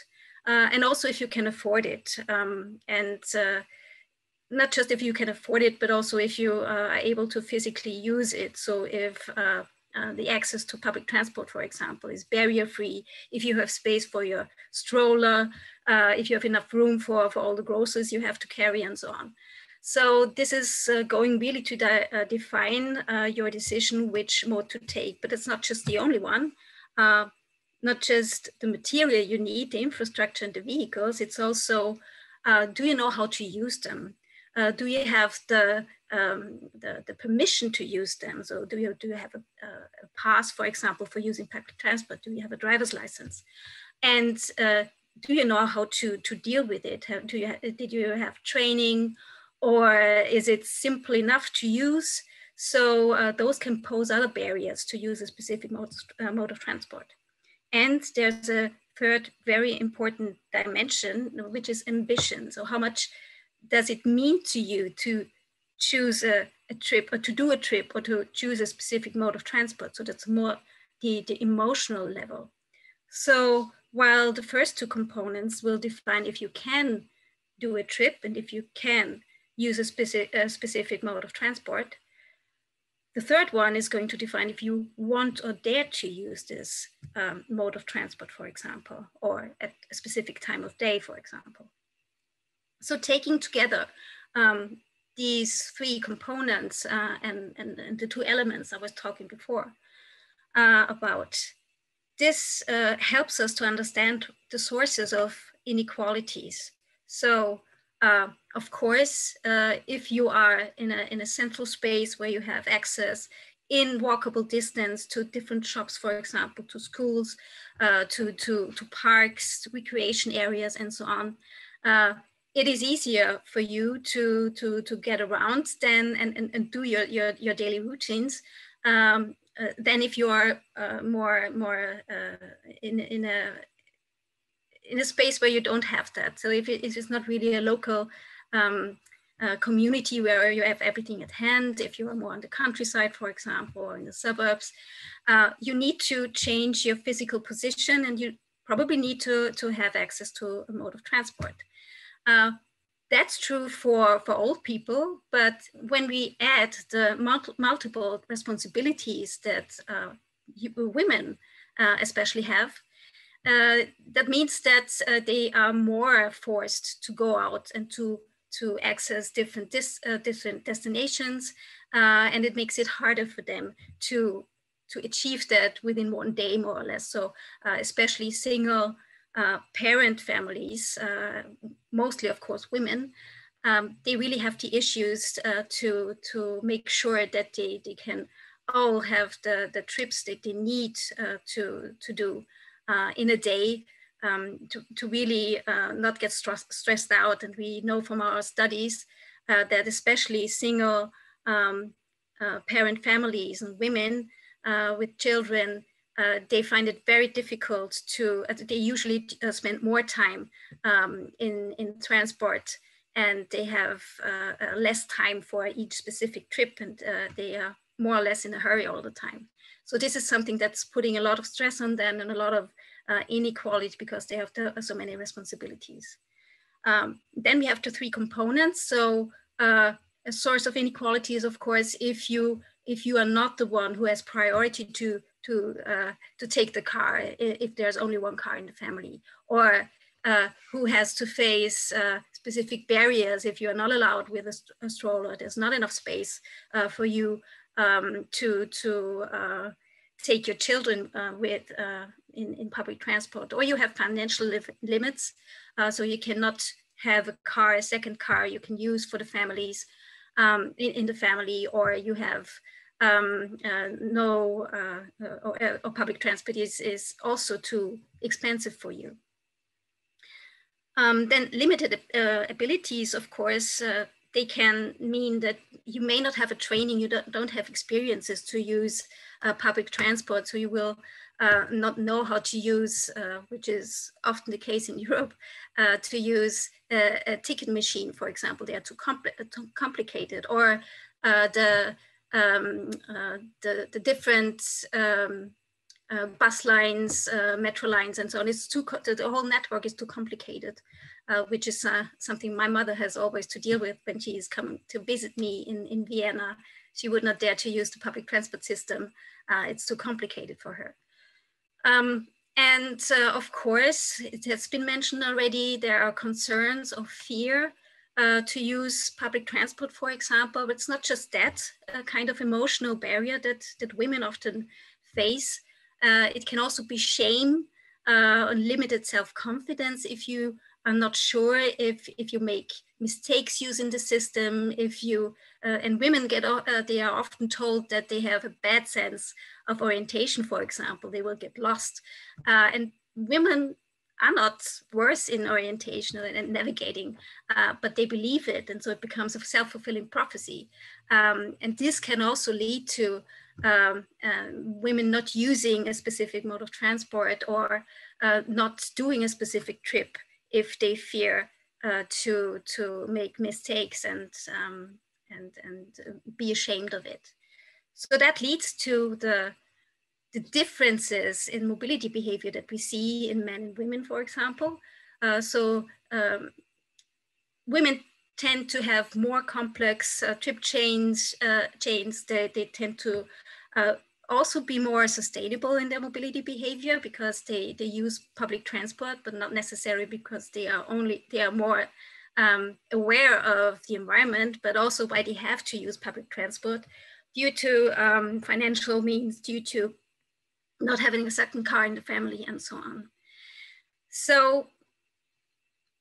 uh, and also if you can afford it. Um, and uh, not just if you can afford it, but also if you are able to physically use it. So if uh, the access to public transport, for example, is barrier free, if you have space for your stroller, if you have enough room for, for all the groceries you have to carry and so on. So this is uh, going really to uh, define uh, your decision which mode to take, but it's not just the only one. Uh, not just the material you need, the infrastructure and the vehicles, it's also, uh, do you know how to use them? Uh, do you have the, um, the, the, permission to use them? So do you, do you have a, a, pass, for example, for using public transport? Do you have a driver's license? And do you know how to, to deal with it? Do you, did you have training or is it simple enough to use? So uh, those can pose other barriers to use a specific mode, uh, mode of transport. And there's a third very important dimension, which is ambition. So how much does it mean to you to choose a, a, trip or to do a trip or to choose a specific mode of transport? So that's more the, the emotional level. So while the first two components will define if you can do a trip and if you can use a specific, a specific mode of transport. The third one is going to define if you want or dare to use this um, mode of transport, for example, or at a specific time of day, for example. So taking together um, these three components uh, and, and, and, the two elements I was talking before uh, about, this uh, helps us to understand the sources of inequalities. So uh, of course, uh, if you are in a, in a central space where you have access in walkable distance to different shops, for example, to schools, uh, to, to, to parks, recreation areas, and so on, it is easier for you to, to, to get around than and, and, and do your, your, your daily routines um, uh, than if you are uh, more, more in, in a in a space where you don't have that. So if it is not really a local um, uh, community where you have everything at hand, if you are more on the countryside, for example, or in the suburbs, uh, you need to change your physical position and you probably need to, to have access to a mode of transport. Uh, that's true for, for old people, but when we add the mul multiple responsibilities that uh, women uh, especially have, uh, that means that uh, they are more forced to go out and to to access different dis, different destinations, and it makes it harder for them to to achieve that within one day, more or less. So, especially single parent families, mostly, of course, women. Um, they really have the issues to to make sure that they they can all have the the trips that they need to to do uh, in a day um, to, to really uh, not get stress, stressed out. And we know from our studies uh, that especially single um, uh, parent families and women uh, with children, uh, they find it very difficult to, they usually spend more time um, in, in transport and they have less time for each specific trip and they are more or less in a hurry all the time. So this is something that's putting a lot of stress on them and a lot of uh, inequality because they have to, so many responsibilities. Um, then we have the three components. So uh, a source of inequality is, of course, if you if you are not the one who has priority to to uh, to take the car, if there's only one car in the family, or uh, who has to face uh, specific barriers if you are not allowed with a, a stroller. There's not enough space uh, for you um, to to uh, take your children uh, with in, in public transport, or you have financial li limits, so you cannot have a car, a second car you can use for the families um, in, in, the family, or you have um, uh, no uh, or, or, public transport is, is also too expensive for you. Um, then limited uh, abilities, of course, uh, they can mean that you may not have a training, you don't, don't have experiences to use uh, public transport, so you will uh, not know how to use, uh, which is often the case in Europe, uh, to use a, a, ticket machine, for example. They are too, compl too complicated, or the, um, the, the different um, uh, bus lines, uh, metro lines, and so on. It's too the whole network is too complicated, uh, which is something my mother has always to deal with when she is coming to visit me in, in Vienna. She would not dare to use the public transport system. it's too complicated for her. Um, and uh, of course, it has been mentioned already, there are concerns of fear uh, to use public transport, for example. It's not just that kind of emotional barrier that, that women often face. Uh, it can also be shame, uh, limited self-confidence if you are not sure if, if you make mistakes using the system, if you, uh, and women get, uh, they are often told that they have a bad sense of orientation, for example, they will get lost. Uh, and women are not worse in orientation and navigating, uh, but they believe it. And so it becomes a self-fulfilling prophecy. Um, and this can also lead to um, uh, women not using a specific mode of transport or uh, not doing a specific trip if they fear uh, to to make mistakes and um, and and be ashamed of it. So that leads to the the differences in mobility behavior that we see in men and women, for example. Uh, so um, women tend to have more complex uh, trip chains. Uh, chains. They, they tend to uh, also be more sustainable in their mobility behavior because they, they use public transport, but not necessarily because they are only, they are more um, aware of the environment, but also why they have to use public transport due to um, financial means, due to not having a second car in the family and so on. So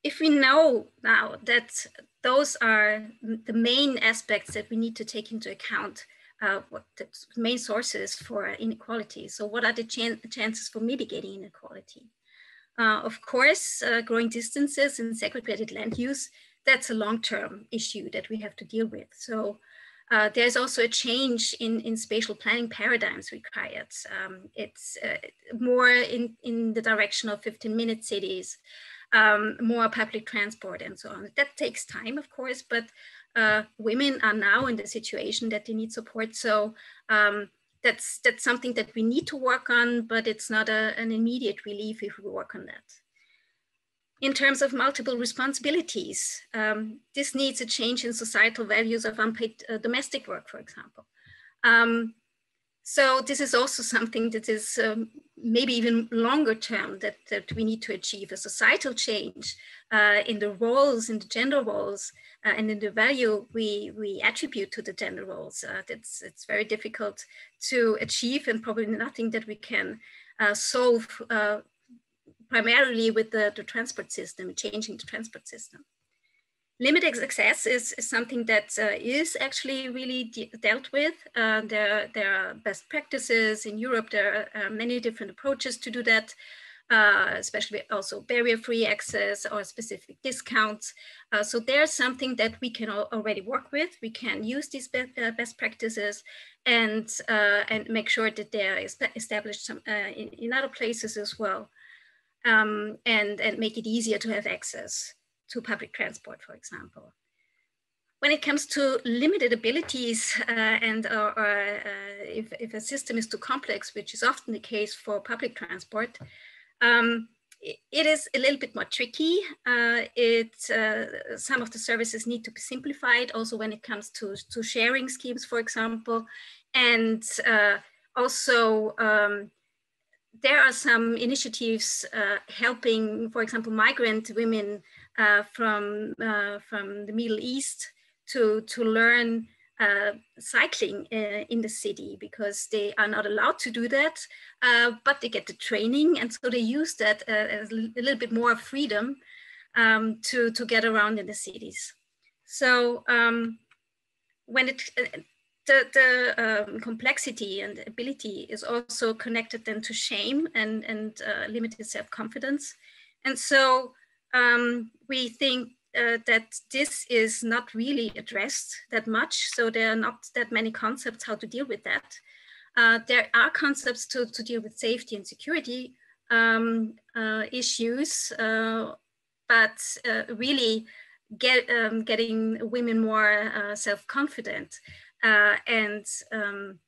if we know now that those are the main aspects that we need to take into account, uh, what the main sources for inequality. So what are the chan chances for mitigating inequality? Uh, of course, uh, growing distances and segregated land use, that's a long-term issue that we have to deal with. So uh, there's also a change in, in spatial planning paradigms required. Um, it's uh, more in, in the direction of 15 minute cities, um, more public transport and so on. That takes time, of course, but uh, women are now in the situation that they need support. So um, that's, that's something that we need to work on, but it's not a, an immediate relief if we work on that in terms of multiple responsibilities. Um, this needs a change in societal values of unpaid uh, domestic work, for example. Um, so this is also something that is um, maybe even longer term that, that we need to achieve a societal change uh, in the roles, in the gender roles, uh, and in the value we, we attribute to the gender roles. Uh, that's, it's very difficult to achieve and probably nothing that we can uh, solve uh, primarily with the, the transport system, changing the transport system. Limited access is, is something that uh, is actually really de dealt with. Uh, there, there are best practices in Europe. There are uh, many different approaches to do that, uh, especially also barrier-free access or specific discounts. Uh, so there's something that we can already work with. We can use these be uh, best practices and, and make sure that they're established some, in, in other places as well um, and, and make it easier to have access to public transport, for example. When it comes to limited abilities uh, and or, or uh, if, if a system is too complex, which is often the case for public transport, um, it is a little bit more tricky. Uh, it, uh, some of the services need to be simplified also when it comes to, to sharing schemes, for example, and uh, also um, there are some initiatives uh, helping, for example, migrant women uh, from, uh, from the Middle East to, to learn uh, cycling uh, in the city because they are not allowed to do that, but they get the training. And so they use that as a little bit more freedom um, to, to get around in the cities. So um, when it, the, the um, complexity and ability is also connected then to shame and, and uh, limited self-confidence. And so um, we think uh, that this is not really addressed that much. So there are not that many concepts how to deal with that. Uh, there are concepts to, to deal with safety and security um, uh, issues, uh, but uh, really get, um, getting women more uh, and, um,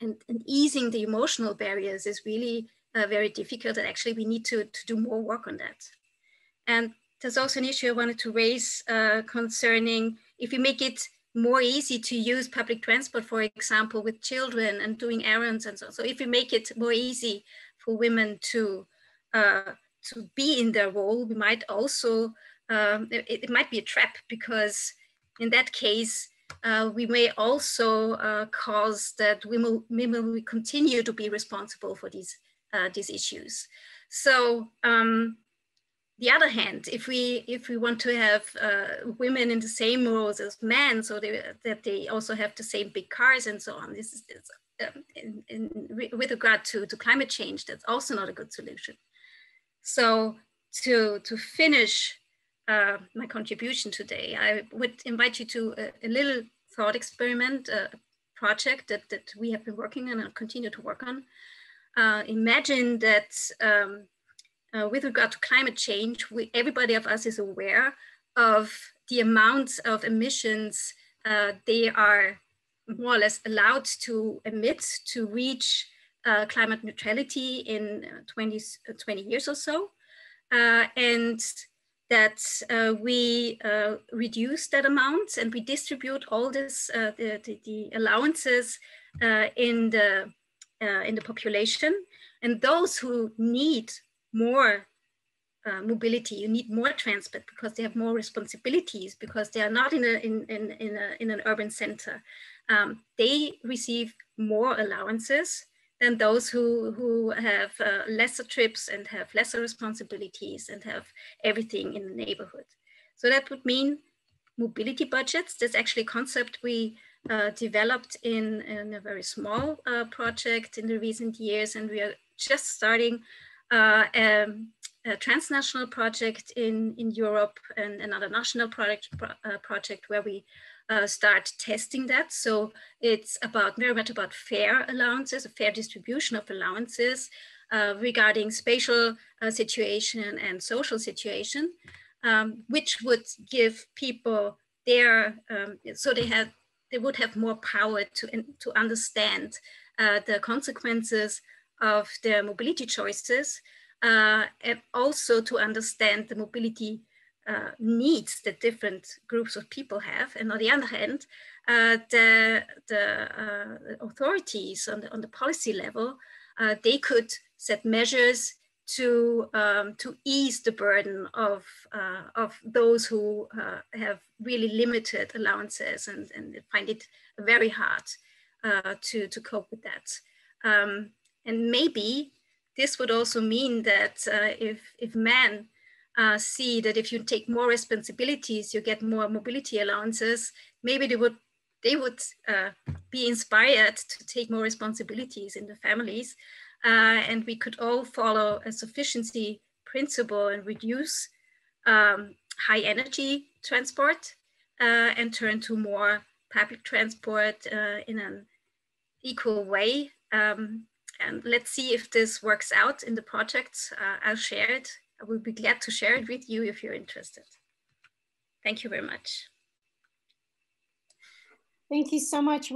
and, and, easing the emotional barriers is really very difficult. And actually we need to, to do more work on that. And there's also an issue I wanted to raise uh, concerning if we make it more easy to use public transport, for example, with children and doing errands and so on. So if we make it more easy for women to uh, to be in their role, we might also um, it, it, might be a trap because in that case uh, we may also uh, cause that women, women will continue to be responsible for these uh, these issues. So um, the other hand, if we if we want to have uh, women in the same roles as men, so they, that they also have the same big cars and so on, this is um, in, in, with regard to, to climate change, that's also not a good solution. So to to finish uh, my contribution today, I would invite you to a, a little thought experiment, a project that that we have been working on and continue to work on. Uh, imagine that. Um, uh, with regard to climate change, we, everybody of us is aware of the amounts of emissions uh, they are more or less allowed to emit to reach uh, climate neutrality in uh, 20, uh, 20 years or so. And that uh, we uh, reduce that amount and we distribute all this, uh, the, the, the, allowances in, the, in the population. And those who need more uh, mobility, you need more transport because they have more responsibilities because they are not in, a, in, in, in, a, in an urban center. Um, they receive more allowances than those who, who have uh, lesser trips and have lesser responsibilities and have everything in the neighborhood. So that would mean mobility budgets. That's actually a concept we uh, developed in, in, a very small uh, project in the recent years, and we are just starting uh, um, a transnational project in, in Europe and another national project, uh, project where we uh, start testing that. So it's about very much about fair allowances, a fair distribution of allowances uh, regarding spatial uh, situation and social situation, um, which would give people their, um, so they have, they would have more power to, to understand uh, the consequences of their mobility choices uh, and also to understand the mobility uh, needs that different groups of people have. And on the other hand, uh, the, the uh, authorities on the, on the policy level, uh, they could set measures to, um, to ease the burden of, uh, of those who have really limited allowances and, and find it very hard to, to cope with that. Um, and maybe this would also mean that if, if men uh, see that if you take more responsibilities, you get more mobility allowances, maybe they would, they would uh, be inspired to take more responsibilities in the families. Uh, and we could all follow a sufficiency principle and reduce um, high energy transport uh, and turn to more public transport uh, in an equal way. Um, and let's see if this works out in the project. Uh, I'll share it. I will be glad to share it with you if you're interested. Thank you very much. Thank you so much,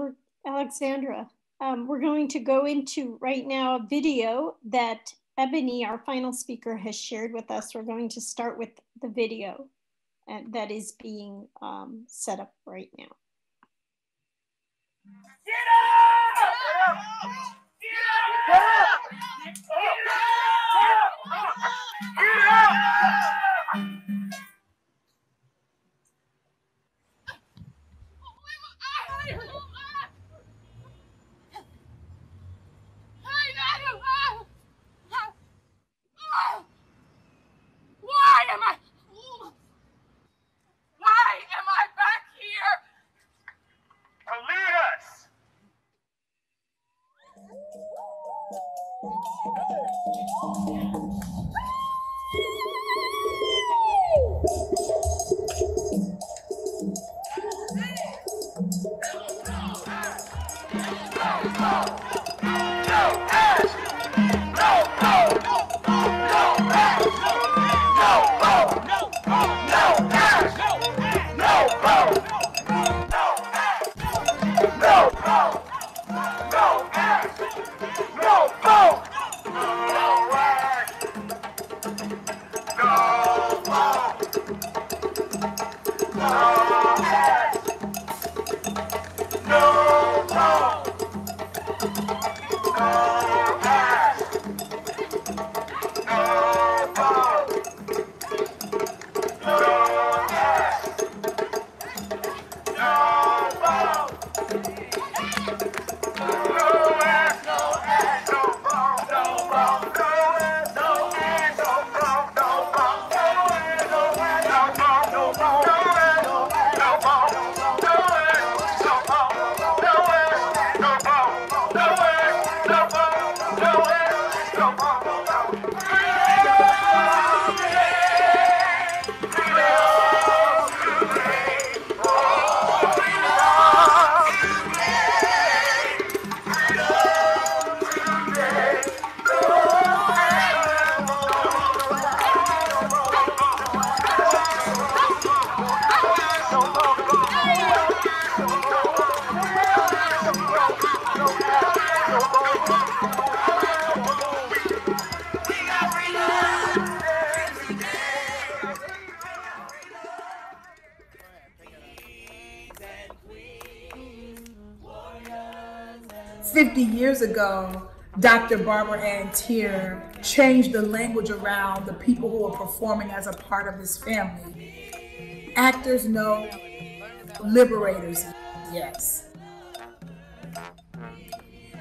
Alexandra. Um, we're going to go into right now a video that Ebony, our final speaker, has shared with us. We're going to start with the video that is being um, set up right now. Get up! Get up! Get up! Ago, Dr. Barbara Ann Teer changed the language around the people who are performing as a part of this family. Actors know, liberators, yes.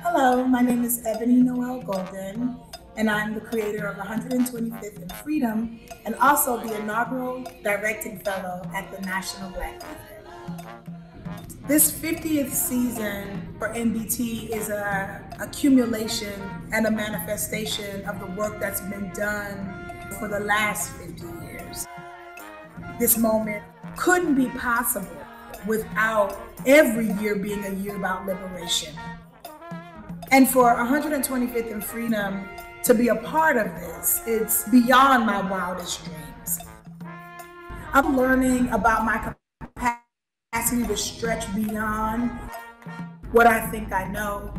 Hello, my name is Ebony Noelle Golden, and I'm the creator of 125th and Freedom, and also the inaugural Directing Fellow at the National Black Theater. This 50th season for NBT is a accumulation and a manifestation of the work that's been done for the last 50 years. This moment couldn't be possible without every year being a year about liberation. And for 125th and Freedom to be a part of this, it's beyond my wildest dreams. I'm learning about my capacity to stretch beyond what I think I know.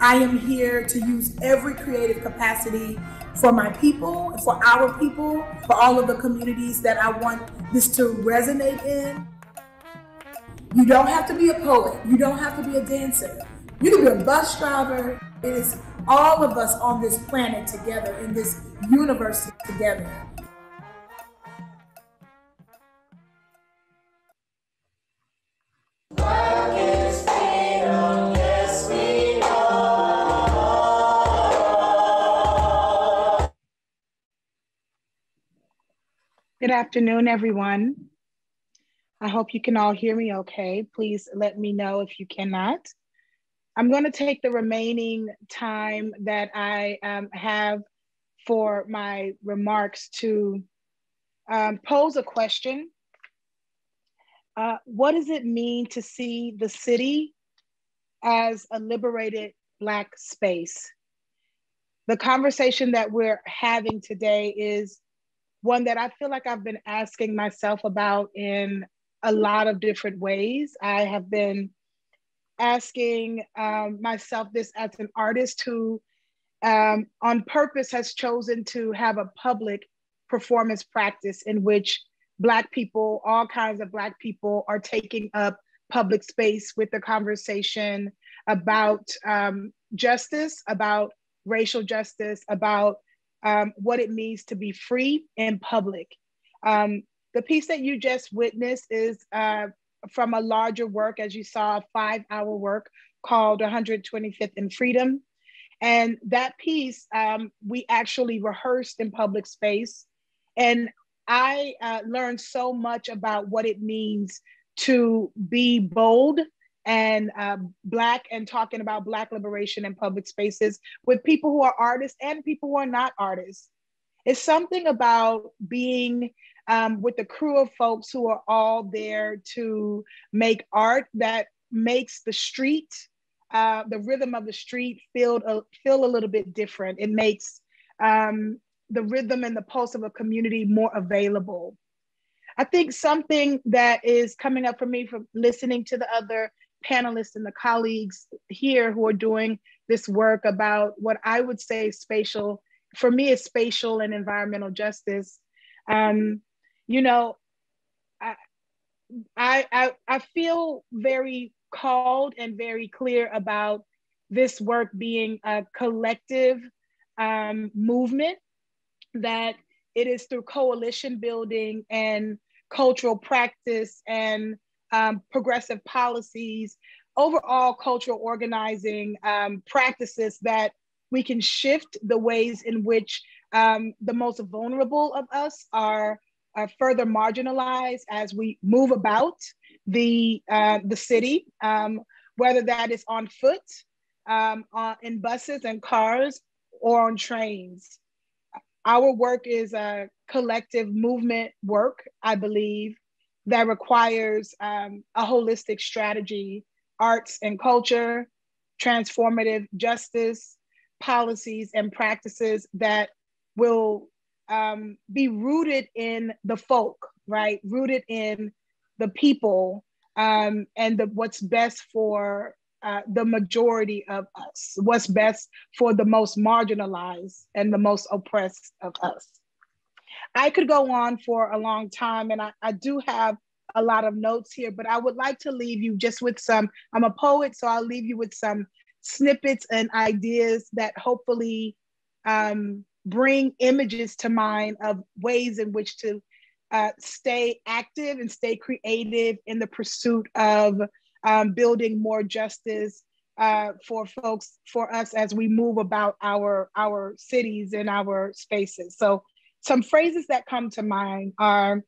I am here to use every creative capacity for my people, for our people, for all of the communities that I want this to resonate in. You don't have to be a poet. You don't have to be a dancer. You can be a bus driver. It is all of us on this planet together, in this universe together. Good afternoon, everyone. I hope you can all hear me okay. Please let me know if you cannot. I'm going to take the remaining time that I um, have for my remarks to um, pose a question. Uh, what does it mean to see the city as a liberated Black space? The conversation that we're having today is one that I feel like I've been asking myself about in a lot of different ways. I have been asking um, myself this as an artist who, um, on purpose, has chosen to have a public performance practice in which Black people, all kinds of Black people, are taking up public space with the conversation about um, justice, about racial justice, about um, what it means to be free and public. Um, the piece that you just witnessed is uh, from a larger work, as you saw, a five hour work called 125th and Freedom. And that piece um, we actually rehearsed in public space. And I uh, learned so much about what it means to be bold and uh, Black and talking about Black liberation in public spaces with people who are artists and people who are not artists. It's something about being um, with the crew of folks who are all there to make art that makes the street, uh, the rhythm of the street, feel a, feel a little bit different. It makes um, the rhythm and the pulse of a community more available. I think something that is coming up for me from listening to the other panelists and the colleagues here who are doing this work about what I would say spatial, for me, is spatial and environmental justice. Um, you know, I, I, I feel very called and very clear about this work being a collective um, movement that it is through coalition building and cultural practice and um, progressive policies, overall cultural organizing um, practices that we can shift the ways in which um, the most vulnerable of us are, are further marginalized as we move about the, uh, the city, um, whether that is on foot, um, on, in buses and cars, or on trains. Our work is a collective movement work, I believe, that requires um, a holistic strategy, arts and culture, transformative justice, policies and practices that will um, be rooted in the folk, right? Rooted in the people um, and the, what's best for uh, the majority of us, what's best for the most marginalized and the most oppressed of us. I could go on for a long time, and I, I do have a lot of notes here, but I would like to leave you just with some. I'm a poet, so I'll leave you with some snippets and ideas that hopefully um, bring images to mind of ways in which to uh, stay active and stay creative in the pursuit of um, building more justice uh, for folks, for us as we move about our, our cities and our spaces. So some phrases that come to mind are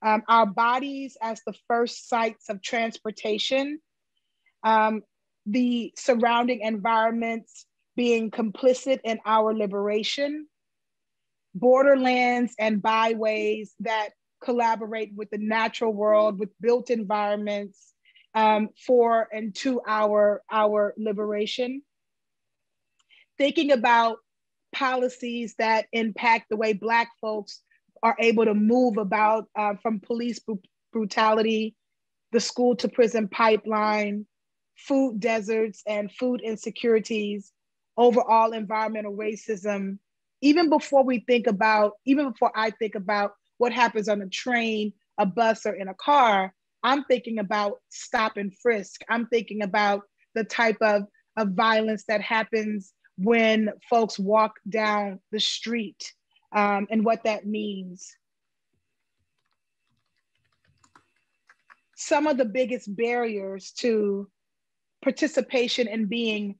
um, our bodies as the first sites of transportation, um, the surrounding environments being complicit in our liberation, borderlands and byways that collaborate with the natural world, with built environments um, for and to our, our liberation. Thinking about policies that impact the way Black folks are able to move about uh, from police br brutality, the school to prison pipeline, food deserts and food insecurities, overall environmental racism, even before we think about, even before I think about what happens on a train, a bus, or in a car, I'm thinking about stop and frisk. I'm thinking about the type of, of violence that happens when folks walk down the street um, and what that means. Some of the biggest barriers to participation in being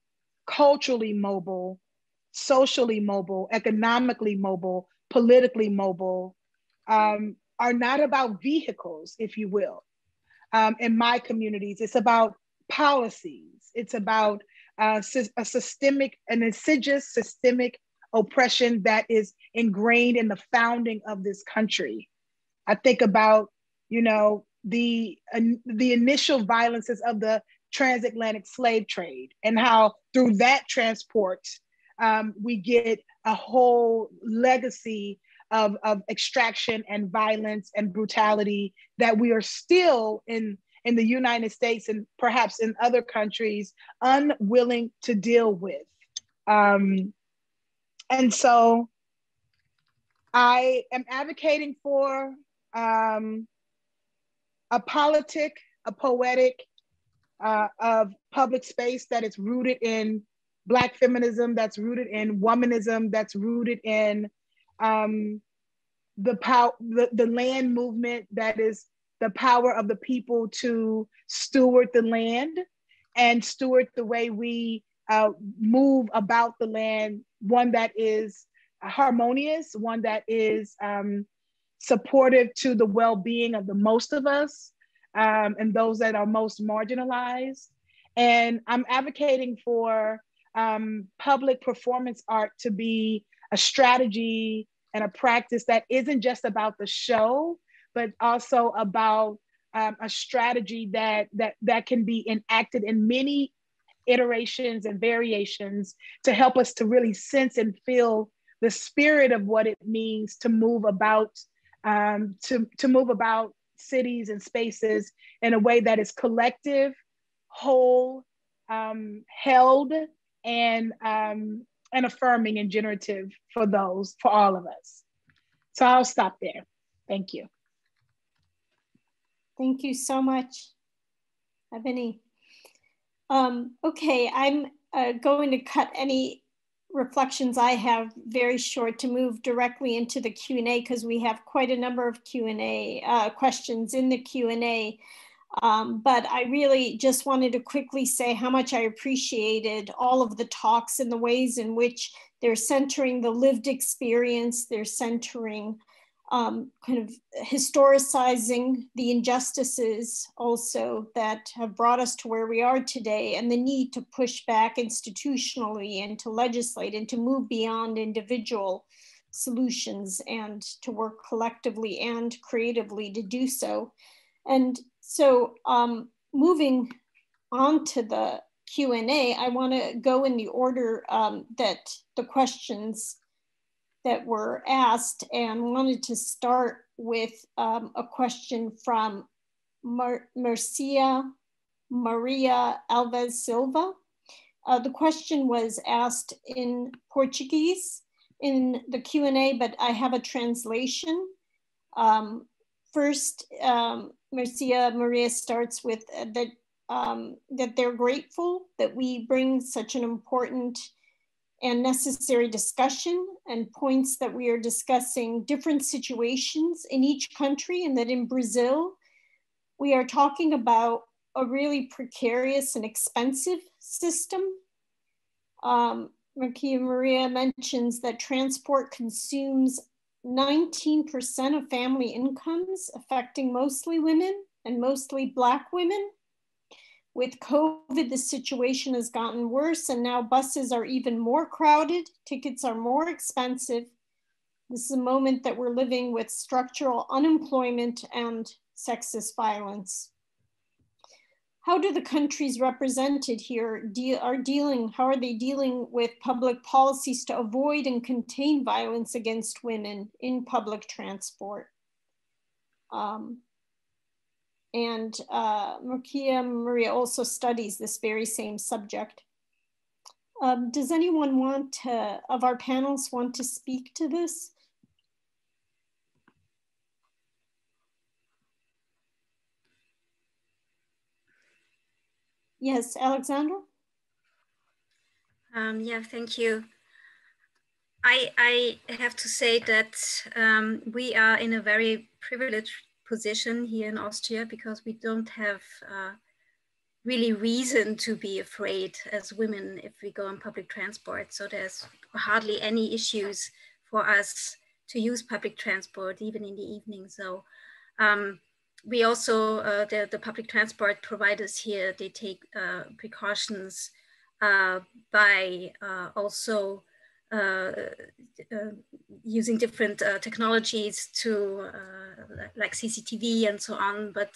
culturally mobile, socially mobile, economically mobile, politically mobile, um, are not about vehicles, if you will. Um, in my communities, it's about policies. It's about a systemic, an insidious systemic oppression that is ingrained in the founding of this country. I think about, you know, the uh, the initial violences of the transatlantic slave trade and how through that transport um, we get a whole legacy of, of extraction and violence and brutality that we are still in in the United States and perhaps in other countries unwilling to deal with. Um, and so I am advocating for um, a politic, a poetic uh, of public space that is rooted in Black feminism, that's rooted in womanism, that's rooted in um, the pow- the, the land movement that is the power of the people to steward the land and steward the way we uh, move about the land, one that is harmonious, one that is um, supportive to the well being of the most of us um, and those that are most marginalized. And I'm advocating for um, public performance art to be a strategy and a practice that isn't just about the show, but also about um, a strategy that, that, that can be enacted in many iterations and variations to help us to really sense and feel the spirit of what it means to move about um, to, to move about cities and spaces in a way that is collective whole um, held and um, and affirming and generative for those for all of us. So i'll stop there. Thank you Thank you so much, Ebony. Um, okay, I'm uh, going to cut any reflections I have very short to move directly into the Q&A because we have quite a number of Q&A uh, questions in the Q&A. Um, but I really just wanted to quickly say how much I appreciated all of the talks and the ways in which they're centering the lived experience, they're centering um, kind of historicizing the injustices also that have brought us to where we are today and the need to push back institutionally and to legislate and to move beyond individual solutions and to work collectively and creatively to do so. And so um, moving on to the Q&A, I wanna go in the order um, that the questions that were asked and wanted to start with um, a question from Mar Marcia Maria Alves Silva. Uh, the question was asked in Portuguese in the Q&A, but I have a translation. Um, first, um, Marcia Maria starts with uh, that, um, that they're grateful that we bring such an important and necessary discussion and points that we are discussing different situations in each country and that in Brazil, we are talking about a really precarious and expensive system. Um, Marcia Maria mentions that transport consumes 19% of family incomes, affecting mostly women and mostly Black women. With COVID, the situation has gotten worse, and now buses are even more crowded, tickets are more expensive. This is a moment that we're living with structural unemployment and sexist violence. How do the countries represented here de are dealing, how are they dealing with public policies to avoid and contain violence against women in public transport? Um, and uh, Maria also studies this very same subject. Um, does anyone want to, of our panels, want to speak to this? Yes, Alexandra? Um, yeah, thank you. I, I have to say that um, we are in a very privileged position here in Austria because we don't have uh, really reason to be afraid as women if we go on public transport. So there's hardly any issues for us to use public transport even in the evening. So um, we also, uh, the, the public transport providers here, they take uh, precautions uh, by uh, also using different uh, technologies to like CCTV and so on, but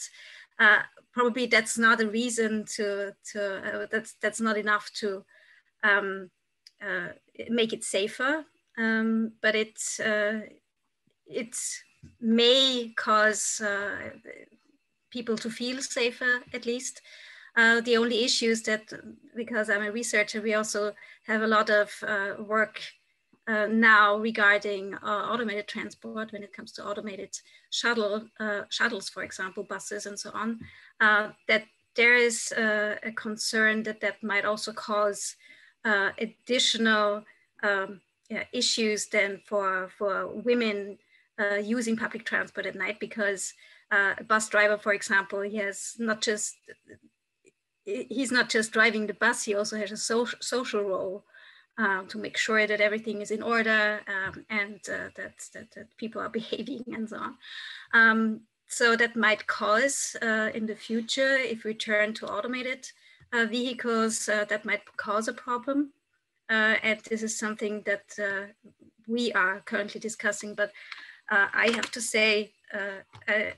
probably that's not a reason to, to that's, that's not enough to um, make it safer. Um, but it, it may cause people to feel safer at least. Uh, the only issues that, because I'm a researcher, we also have a lot of uh, work uh, now regarding uh, automated transport when it comes to automated shuttle uh, shuttles, for example, buses and so on, uh, that there is a concern that that might also cause additional um, yeah, issues then for, for women using public transport at night because uh, a bus driver, for example, he has not just he's not just driving the bus, he also has a social, social role um, to make sure that everything is in order um, and uh, that, that, that, people are behaving and so on. Um, so that might cause uh, in the future, if we turn to automated uh, vehicles, uh, that might cause a problem. Uh, and this is something that uh, we are currently discussing, but I have to say, I,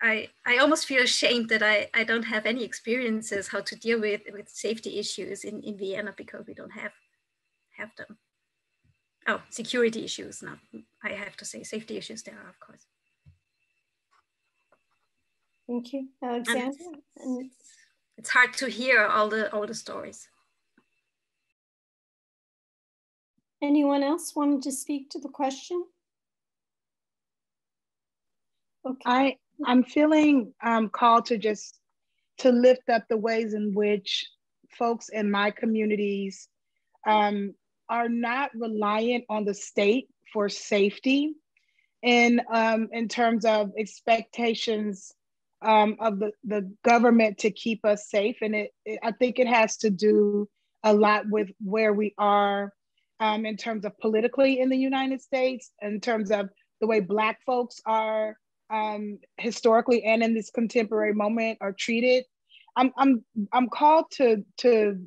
I I almost feel ashamed that I, I don't have any experiences how to deal with, with safety issues in, in Vienna because we don't have, have them. Oh, security issues, not, I have to say safety issues there are, of course. Thank you, Alexandra. It's, it's hard to hear all the, all the stories. Anyone else wanted to speak to the question? Okay. I I'm feeling um, called to just to lift up the ways in which folks in my communities um, are not reliant on the state for safety in um, in terms of expectations um, of the, the government to keep us safe. And it, it, I think it has to do a lot with where we are um, in terms of politically in the United States, in terms of the way Black folks are um, historically and in this contemporary moment are treated. I'm, I'm, I'm called to, to,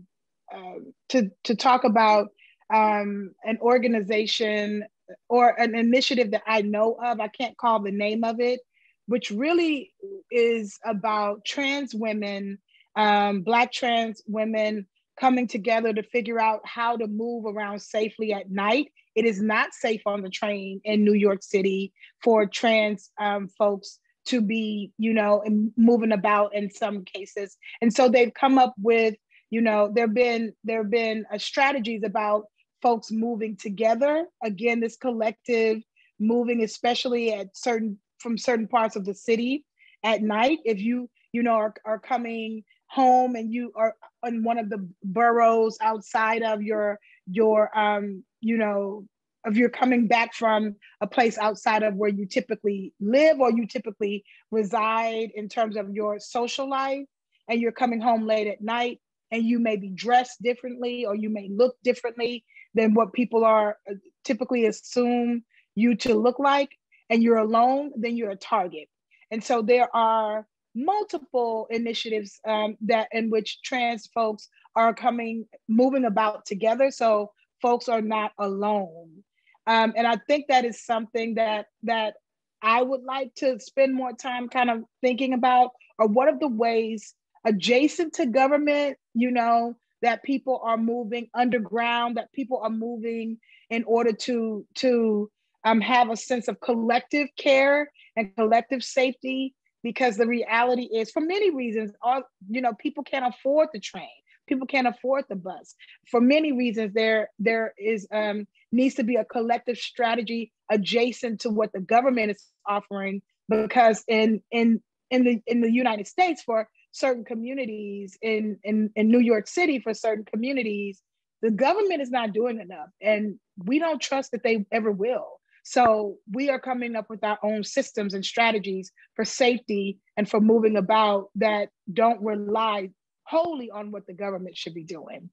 uh, to, to talk about um, an organization or an initiative that I know of. I can't call the name of it, which really is about trans women, um, Black trans women coming together to figure out how to move around safely at night. It is not safe on the train in New York City for trans um, folks to be, you know, moving about in some cases. And so they've come up with, you know, there've been there've been uh, strategies about folks moving together. Again, this collective moving, especially at certain from certain parts of the city at night. If you, you know, are, are coming home and you are in one of the boroughs outside of your your um, you know, if you're coming back from a place outside of where you typically live or you typically reside in terms of your social life, and you're coming home late at night and you may be dressed differently or you may look differently than what people are uh, typically assume you to look like and you're alone, then you're a target. And so there are multiple initiatives um, that in which trans folks are coming, moving about together. So folks are not alone. Um, and I think that is something that that I would like to spend more time kind of thinking about, or what are the ways adjacent to government, you know, that people are moving underground, that people are moving in order to, to um, have a sense of collective care and collective safety. Because the reality is, for many reasons, all you know, people can't afford the train. People can't afford the bus. For many reasons, there there is um, needs to be a collective strategy adjacent to what the government is offering. Because in in in the in the United States, for certain communities in, in, in New York City for certain communities, the government is not doing enough. And we don't trust that they ever will. So we are coming up with our own systems and strategies for safety and for moving about that don't rely wholly on what the government should be doing.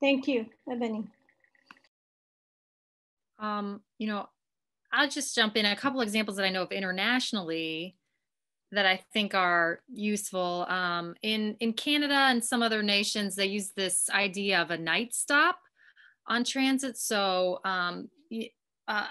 Thank you, Ebony. Um, you know, I'll just jump in a couple examples that I know of internationally that I think are useful. Um, in in Canada and some other nations, they use this idea of a night stop on transit. So um, uh,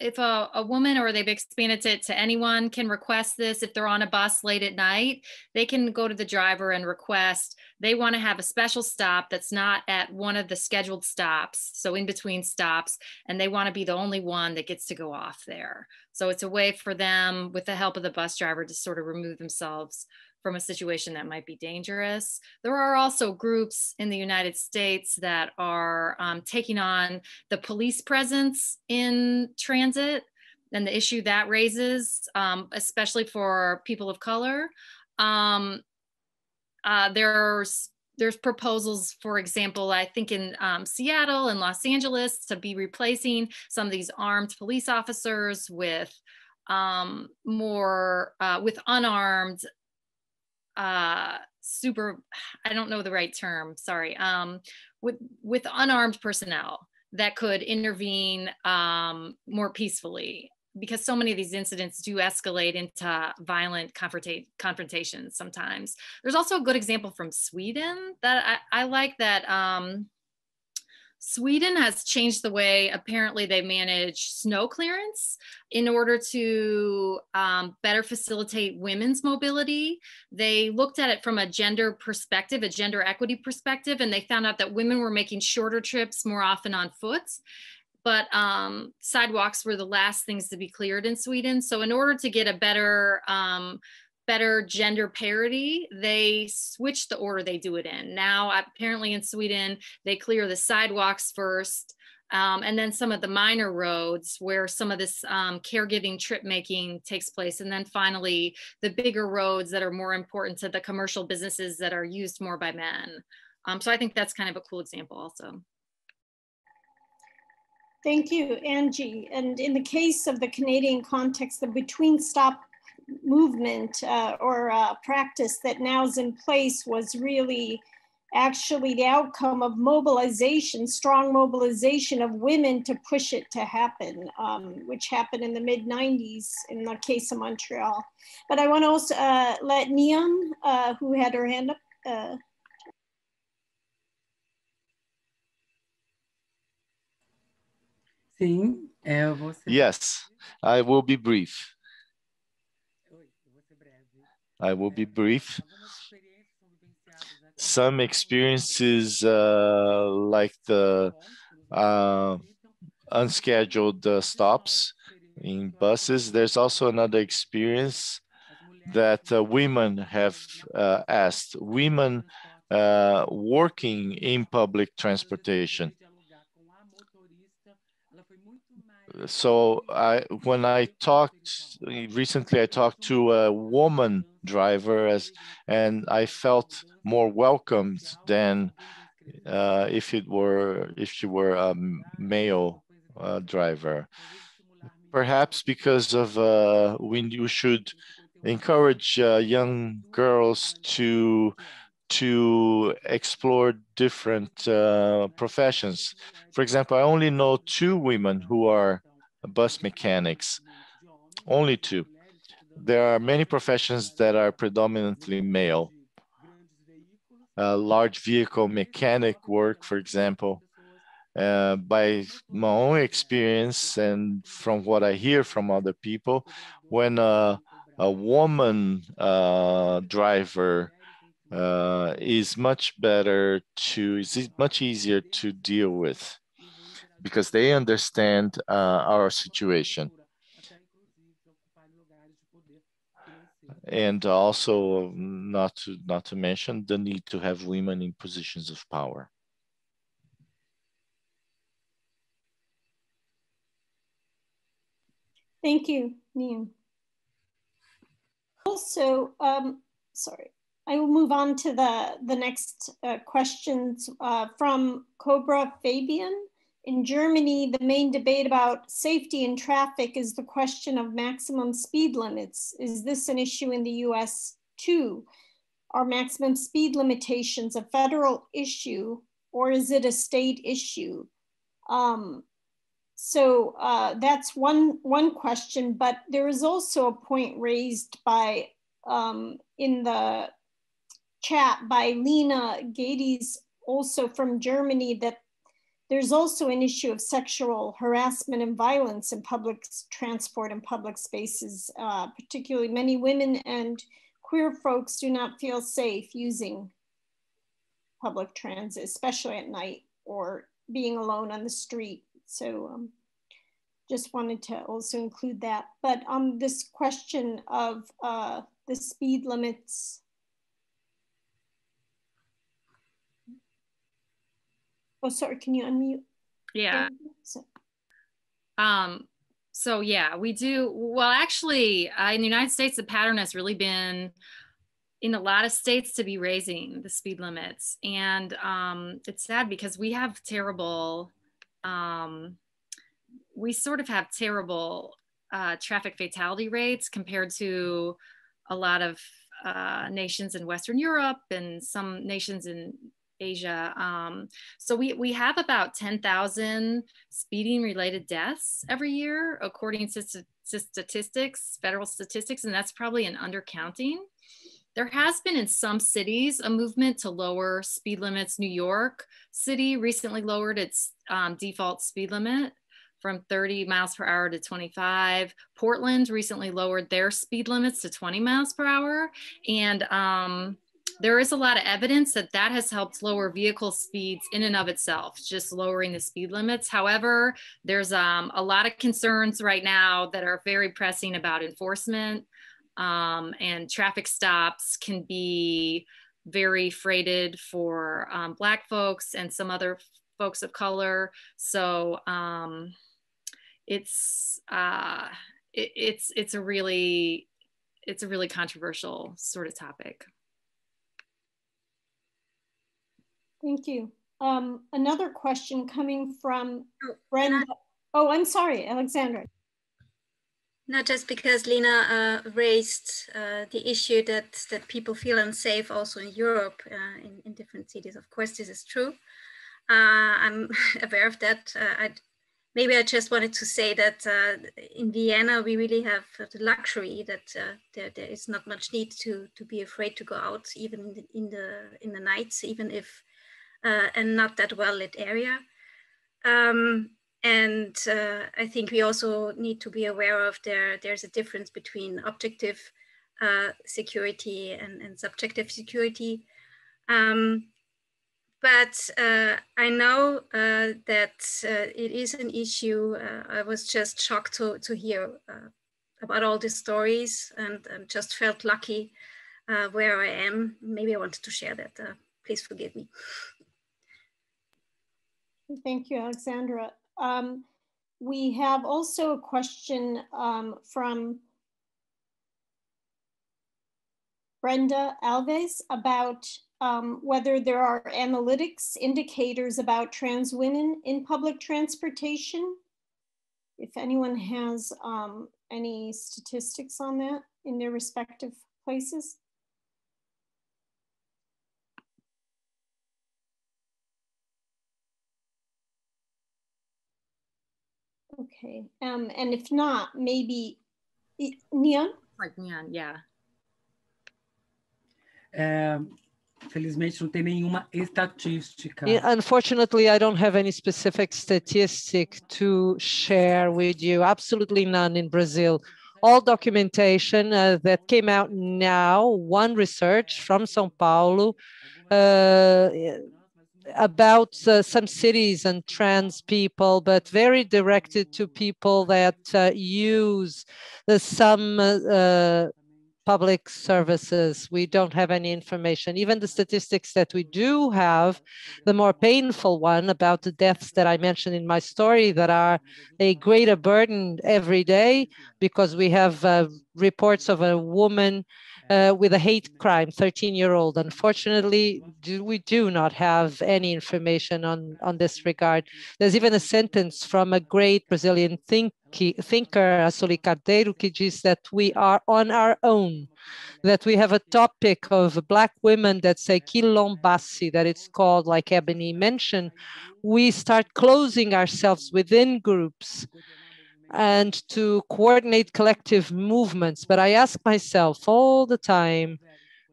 if a, a woman or they've expanded it to anyone can request this if they're on a bus late at night they can go to the driver and request. They want to have a special stop that's not at one of the scheduled stops so in between stops and they want to be the only one that gets to go off there. So it's a way for them with the help of the bus driver to sort of remove themselves from a situation that might be dangerous. There are also groups in the United States that are um, taking on the police presence in transit and the issue that raises, um, especially for people of color. Um, uh, there's there's proposals, for example, I think in um, Seattle and Los Angeles to be replacing some of these armed police officers with um, more uh, with unarmed uh, super, I don't know the right term, sorry, um, with, with unarmed personnel that could intervene um, more peacefully because so many of these incidents do escalate into violent confronta- confrontations sometimes. There's also a good example from Sweden that I, I like that um, Sweden has changed the way apparently they manage snow clearance in order to um, better facilitate women's mobility. They looked at it from a gender perspective, a gender equity perspective, and they found out that women were making shorter trips more often on foot but um, sidewalks were the last things to be cleared in Sweden. So in order to get a better um, better gender parity, they switch the order they do it in. Now, apparently in Sweden, they clear the sidewalks first, um, and then some of the minor roads where some of this um, caregiving trip making takes place. And then finally, the bigger roads that are more important to the commercial businesses that are used more by men. Um, so I think that's kind of a cool example also. Thank you, Angie. And in the case of the Canadian context, the between stop movement uh, or uh, practice that now is in place was really actually the outcome of mobilization, strong mobilization of women to push it to happen, um, which happened in the mid 90s in the case of Montreal. But I want to also uh, let Neon, uh, who had her hand up. Uh, Sim, Yes, I will be brief. I will be brief some experiences uh, like the uh, unscheduled uh, stops in buses. There's also another experience that uh, women have uh, asked, women uh, working in public transportation. So I, when I talked recently, I talked to a woman driver as, and I felt more welcomed than uh, if it were if she were a male uh, driver. Perhaps because of uh, when you should encourage uh, young girls to to explore different uh, professions. For example, I only know two women who are bus mechanics, only two. There are many professions that are predominantly male uh, large vehicle mechanic work, for example, uh, by my own experience and from what I hear from other people, when a, a woman uh, driver uh, is much better to, is much easier to deal with because they understand uh, our situation. and also not to not to mention the need to have women in positions of power. Thank you, Niam. Also, um, sorry, I will move on to the, the next uh, questions uh, from Cobra Fabian. In Germany, the main debate about safety in traffic is the question of maximum speed limits. Is this an issue in the US too? Are maximum speed limitations a federal issue or is it a state issue? Um, so uh, that's one, one question, but there is also a point raised by um, in the chat by Lena Gades, also from Germany, that there's also an issue of sexual harassment and violence in public transport and public spaces. Uh, particularly many women and queer folks do not feel safe using public transit, especially at night or being alone on the street. So um, just wanted to also include that. But on um, this question of uh, the speed limits Oh, sorry, can you unmute? Yeah. Um, so yeah, we do, well, actually uh, in the United States, the pattern has really been in a lot of states to be raising the speed limits. And um, it's sad because we have terrible, um, we sort of have terrible uh, traffic fatality rates compared to a lot of uh, nations in Western Europe and some nations in Asia. Um, so we, we have about 10,000 speeding related deaths every year, according to, to statistics, federal statistics, and that's probably an undercounting. There has been in some cities a movement to lower speed limits. New York City recently lowered its um, default speed limit from 30 miles per hour to 25. Portland recently lowered their speed limits to 20 miles per hour. And um, there is a lot of evidence that that has helped lower vehicle speeds in and of itself, just lowering the speed limits. However, there's um, a lot of concerns right now that are very pressing about enforcement um, and traffic stops can be very freighted for um, Black folks and some other folks of color. So um, it's uh, it, it's it's a really it's a really controversial sort of topic. Thank you. Um, another question coming from Brenda. Oh, I'm sorry, Alexandra. Not just because Lena uh, raised uh, the issue that, that people feel unsafe also in Europe, uh, in, in different cities. Of course, this is true. Uh, I'm aware of that. Uh, I'd, maybe I just wanted to say that uh, in Vienna, we really have the luxury that there, there is not much need to, to be afraid to go out, even in the, in the, in the nights, even if uh, and not that well lit area. Um, and uh, I think we also need to be aware of there, there's a difference between objective uh, security and, and, subjective security. Um, but uh, I know uh, that uh, it is an issue. I was just shocked to, to hear about all these stories and, and just felt lucky where I am. Maybe I wanted to share that. please forgive me. Thank you, Alexandra. Um, we have also a question um, from Brenda Alves about um, whether there are analytics indicators about trans women in public transportation. If anyone has um, any statistics on that in their respective places. Okay. Um, and if not, maybe Neon? Like Neon, yeah. É, felizmente não tem nenhuma estatística. Unfortunately, I don't have any specific statistic to share with you. Absolutely none in Brazil. All documentation uh, that came out now, one research from São Paulo, uh, about uh, some cities and trans people, but very directed to people that uh, use the, some uh, public services. We don't have any information. Even the statistics that we do have, the more painful one about the deaths that I mentioned in my story that are a greater burden every day because we have uh, reports of a woman uh, with a hate crime, 13 year old. Unfortunately, do, we do not have any information on, on this regard. There's even a sentence from a great Brazilian think, thinker, Sueli Carneiro, that we are on our own, that we have a topic of Black women that say quilombasse, that it's called, like Ebony mentioned. We start closing ourselves within groups and to coordinate collective movements. But I ask myself all the time,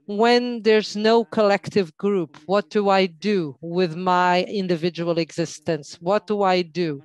when there's no collective group, what do I do with my individual existence? What do I do?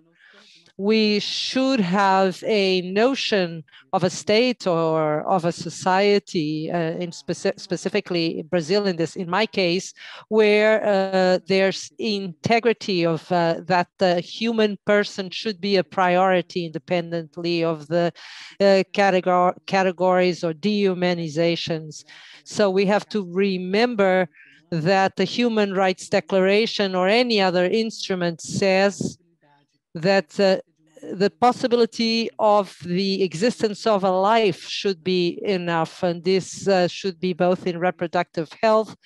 We should have a notion of a state or of a society, uh, in speci specifically Brazil in this, in my case, where uh, there's integrity of uh, that the human person should be a priority independently of the uh, categor categories or dehumanizations. So we have to remember that the Human Rights Declaration or any other instrument says that uh, the possibility of the existence of a life should be enough, and this uh, should be both in reproductive health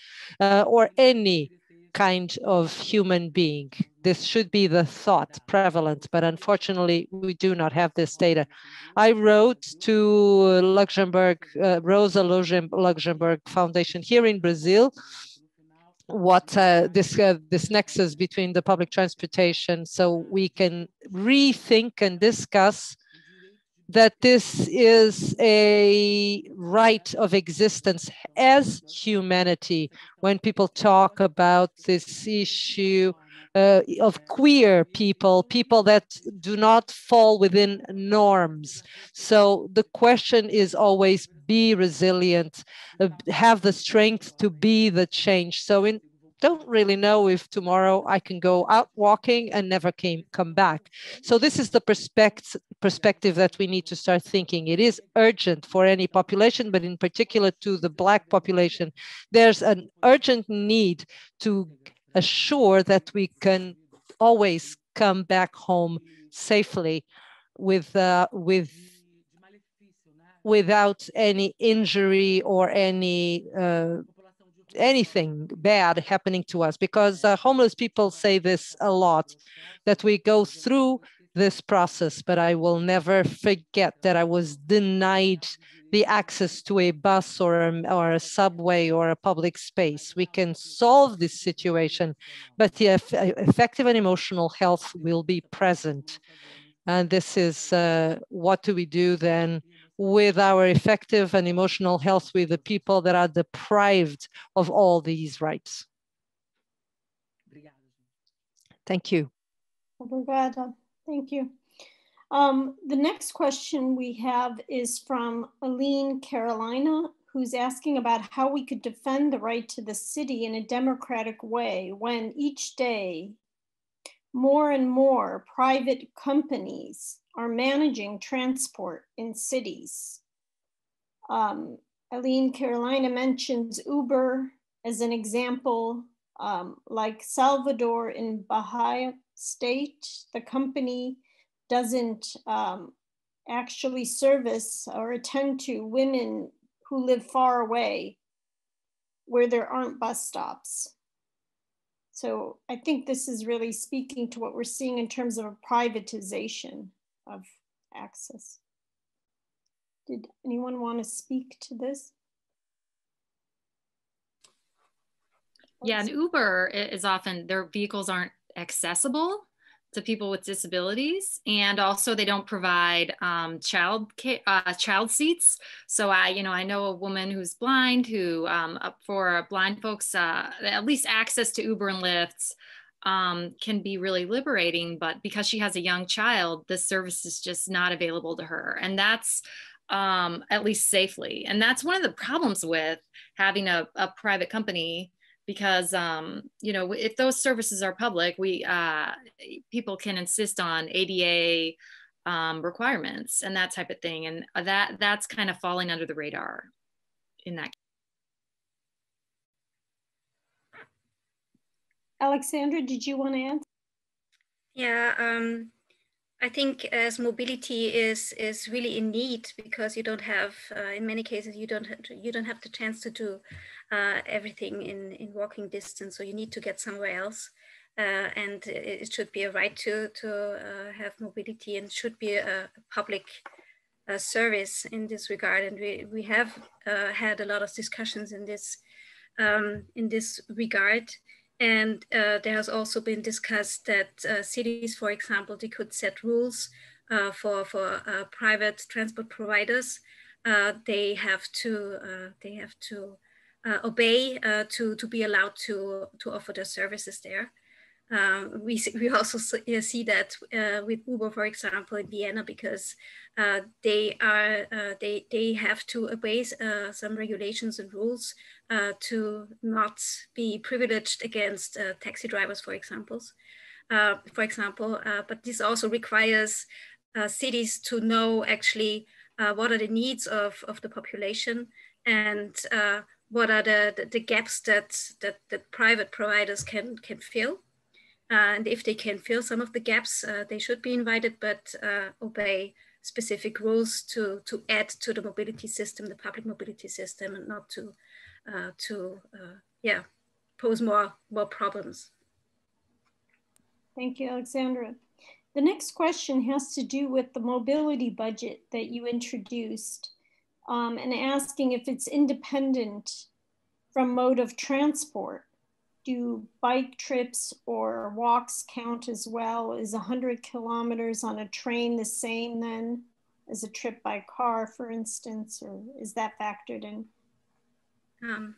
uh, or any kind of human being. This should be the thought prevalent, but unfortunately, we do not have this data. I wrote to Luxemburg, uh, Rosa Luxemburg Foundation here in Brazil, what uh, this uh, this nexus between the public transportation so we can rethink and discuss that this is a right of existence as humanity. When people talk about this issue uh, of queer people, people that do not fall within norms. So the question is always be resilient, uh, have the strength to be the change. So in don't really know if tomorrow I can go out walking and never came come back. So this is the perspective perspective that we need to start thinking. It is urgent for any population, but in particular to the Black population, there's an urgent need to assure that we can always come back home safely with uh, with without any injury or any uh, anything bad happening to us. Because uh, homeless people say this a lot that we go through this process but i will never forget that i was denied the access to a bus or a, or a subway or a public space we can solve this situation but the effective and emotional health will be present and this is uh, what do we do then with our effective and emotional health with the people that are deprived of all these rights. Thank you. Obrigada. Thank you. Um, the next question we have is from Aline Carolina, who's asking about how we could defend the right to the city in a democratic way when each day more and more private companies are managing transport in cities. Um, Aline Carolina mentions Uber as an example, um, like Salvador in Bahia state, the company doesn't um, actually service or attend to women who live far away where there aren't bus stops. So I think this is really speaking to what we're seeing in terms of a privatization of access. Did anyone want to speak to this? Yeah, and Uber is often, their vehicles aren't accessible to people with disabilities and also they don't provide um, child uh, child seats. So i you know i know a woman who's blind who um, for blind folks uh, at least access to uber and lyfts um, can be really liberating but because she has a young child this service is just not available to her and that's um, at least safely. And that's one of the problems with having a, a private company because um, you know if those services are public, we uh, people can insist on ADA um, requirements and that type of thing, and that that's kind of falling under the radar in that. Alexandra, did you want to answer? Yeah, um, I think as mobility is is really in need because you don't have, uh, in many cases, you don't you don't have the chance to do uh, everything in in walking distance, so you need to get somewhere else, uh, and it should be a right to to uh, have mobility and should be a, a public uh, service in this regard. And we we have uh, had a lot of discussions in this um, in this regard. And uh, there has also been discussed that uh, cities, for example, they could set rules uh, for, for uh, private transport providers. Uh, they have to, uh, they have to obey to, to be allowed to, to offer their services there. Um, we, we also see that uh, with Uber, for example, in Vienna, because uh, they are uh, they they have to obey uh, some regulations and rules uh, to not be privileged against uh, taxi drivers, for example. for example, but this also requires cities to know actually what are the needs of, of the population and what are the, the, the gaps that, that that private providers can can fill and if they can fill some of the gaps, uh, they should be invited, but uh, obey specific rules to, to add to the mobility system, the public mobility system, and not to, uh, to yeah, pose more, more problems. Thank you, Alexandra. The next question has to do with the mobility budget that you introduced um, and asking if it's independent from mode of transport do bike trips or walks count as well? Is 100 kilometers on a train the same then as a trip by car, for instance, or is that factored in? Um,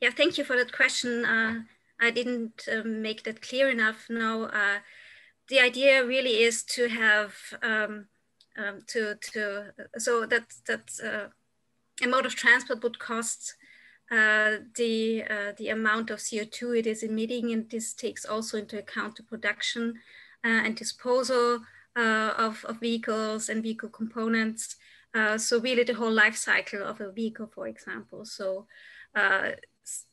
yeah, thank you for that question. Uh, I didn't uh, make that clear enough. No, uh, the idea really is to have um, um, to to so that that uh, a mode of transport would cost uh, the, uh, the amount of CO2 it is emitting, and this takes also into account the production uh, and disposal uh, of, of vehicles and vehicle components. Uh, so really the whole life cycle of a vehicle, for example. So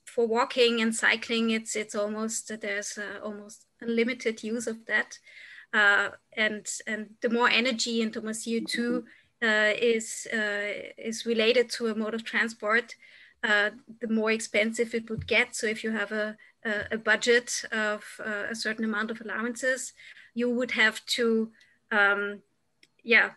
for walking and cycling, it's it's almost there's almost unlimited use of that, and and the more energy and the more CO two uh, is is related to a mode of transport, the more expensive it would get. So if you have a a, budget of a certain amount of allowances, you would have to um, yeah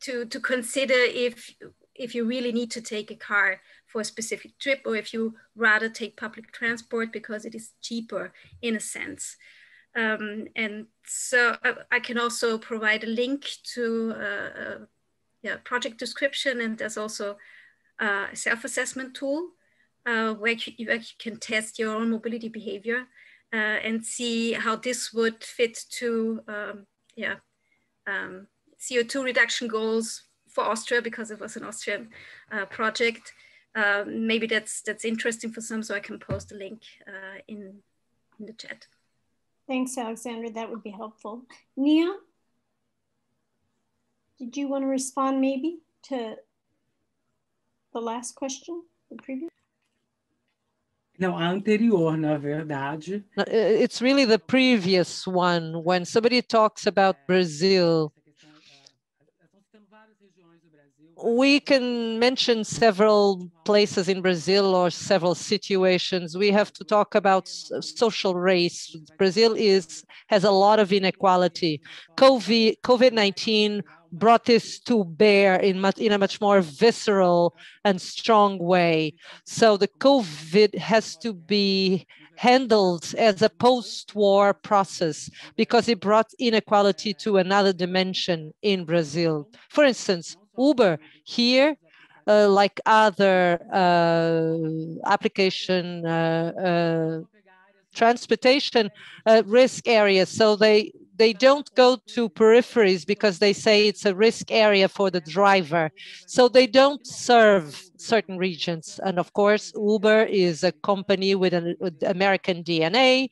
to to consider if if you really need to take a car for a specific trip or if you rather take public transport because it is cheaper in a sense. Um, and so I, I, can also provide a link to a, uh, a yeah, project description and there's also self-assessment tool uh, where, you, where, you, can test your own mobility behavior uh, and see how this would fit to um, yeah, um, CO2 reduction goals for Austria because it was an Austrian uh, project. Uh, maybe that's that's interesting for some, so I can post a link uh, in, in the chat. Thanks, Alexandra. That would be helpful. Nia, did you want to respond maybe to the last question, the previous? No, anterior, na verdade. It's really the previous one. When somebody talks about Brazil, we can mention several places in Brazil or several situations. We have to talk about social race. Brazil is has a lot of inequality. COVID COVID nineteen brought this to bear in much in a much more visceral and strong way. So the COVID has to be handled as a post-war process because it brought inequality to another dimension in Brazil. For instance, Uber here, uh, like other uh, application uh, uh transportation risk areas. So they they don't go to peripheries because they say it's a risk area for the driver. So they don't serve certain regions. And of course, Uber is a company with an American DNA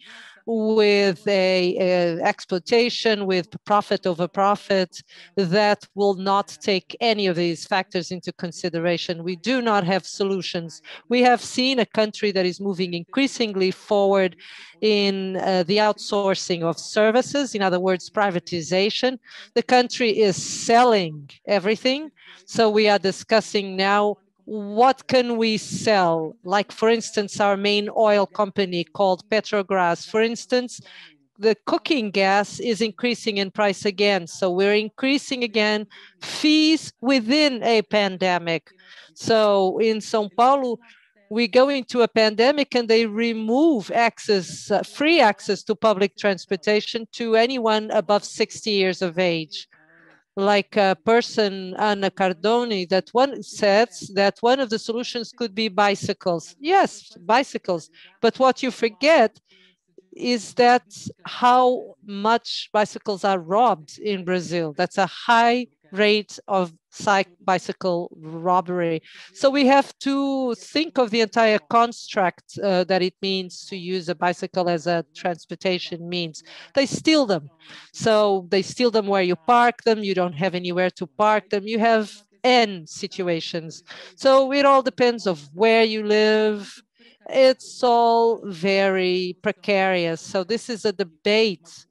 with a, a, exploitation with profit over profit that will not take any of these factors into consideration. We do not have solutions. We have seen a country that is moving increasingly forward in uh, the outsourcing of services, in other words, privatization. The country is selling everything. So we are discussing now what can we sell? Like, for instance, our main oil company called Petrobras, for instance, the cooking gas is increasing in price again. So we're increasing again fees within a pandemic. So in Sao Paulo, we go into a pandemic and they remove access, uh, free access to public transportation to anyone above 60 years of age like a person, Anna Cardoni, that one says that one of the solutions could be bicycles. Yes, bicycles. But what you forget is that how much bicycles are robbed in Brazil. That's a high rate of bicycle robbery. So we have to think of the entire construct uh, that it means to use a bicycle as a transportation means. They steal them. So they steal them where you park them. You don't have anywhere to park them. You have N situations. So it all depends of where you live. It's all very precarious. So this is a debate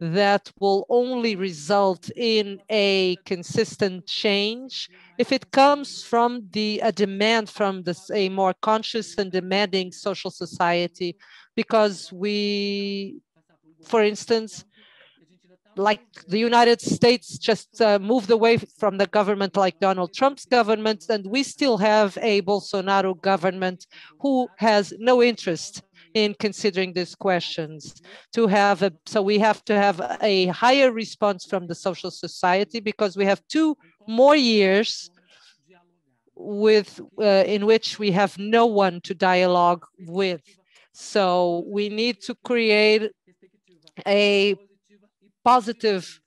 that will only result in a consistent change. If it comes from the a demand from this a more conscious and demanding social society because we for instance like the United States just uh, moved away from the government like Donald Trump's government, and we still have a Bolsonaro government who has no interest in considering these questions to have a, so we have to have a higher response from the social society because we have two more years with uh, in which we have no one to dialogue with. So we need to create a positive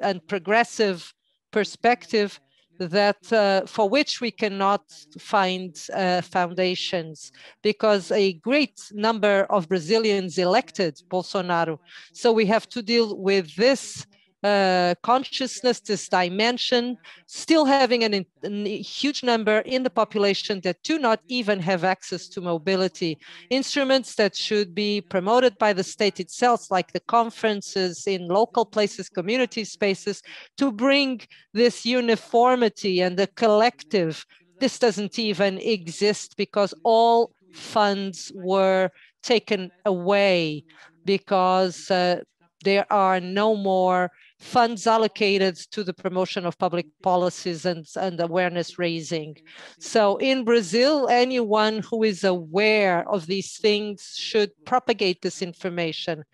and progressive perspective that uh, for which we cannot find uh, foundations because a great number of Brazilians elected Bolsonaro. So we have to deal with this uh, consciousness, this dimension, still having an, a huge number in the population that do not even have access to mobility. Instruments that should be promoted by the state itself, like the conferences in local places, community spaces, to bring this uniformity and the collective. This doesn't even exist because all funds were taken away because uh, there are no more funds allocated to the promotion of public policies and, and awareness raising. So in Brazil, anyone who is aware of these things should propagate this information.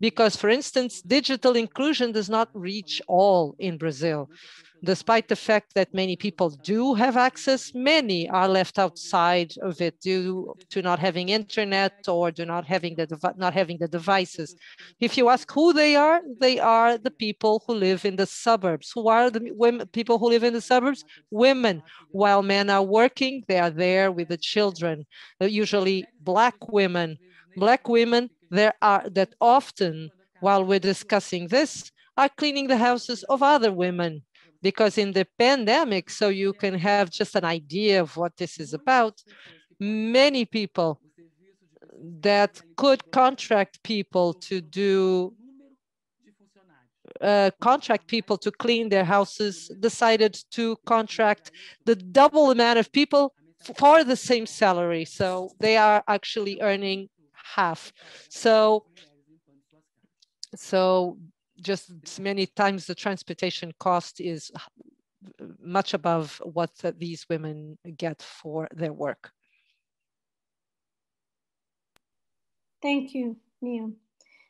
Because for instance, digital inclusion does not reach all in Brazil despite the fact that many people do have access, many are left outside of it due to not having internet or do not having the not having the devices. If you ask who they are, they are the people who live in the suburbs. Who are the women, people who live in the suburbs? Women. While men are working, they are there with the children. usually black women. Black women there are that often, while we're discussing this, are cleaning the houses of other women because in the pandemic, so you can have just an idea of what this is about, many people that could contract people to do uh, contract people to clean their houses decided to contract the double amount of people for the same salary. So they are actually earning half. So, so just many times the transportation cost is much above what these women get for their work. Thank you, Nia.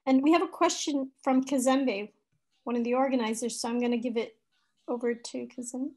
And we have a question from Kazembe, one of the organizers. So I'm going to give it over to Kazembe.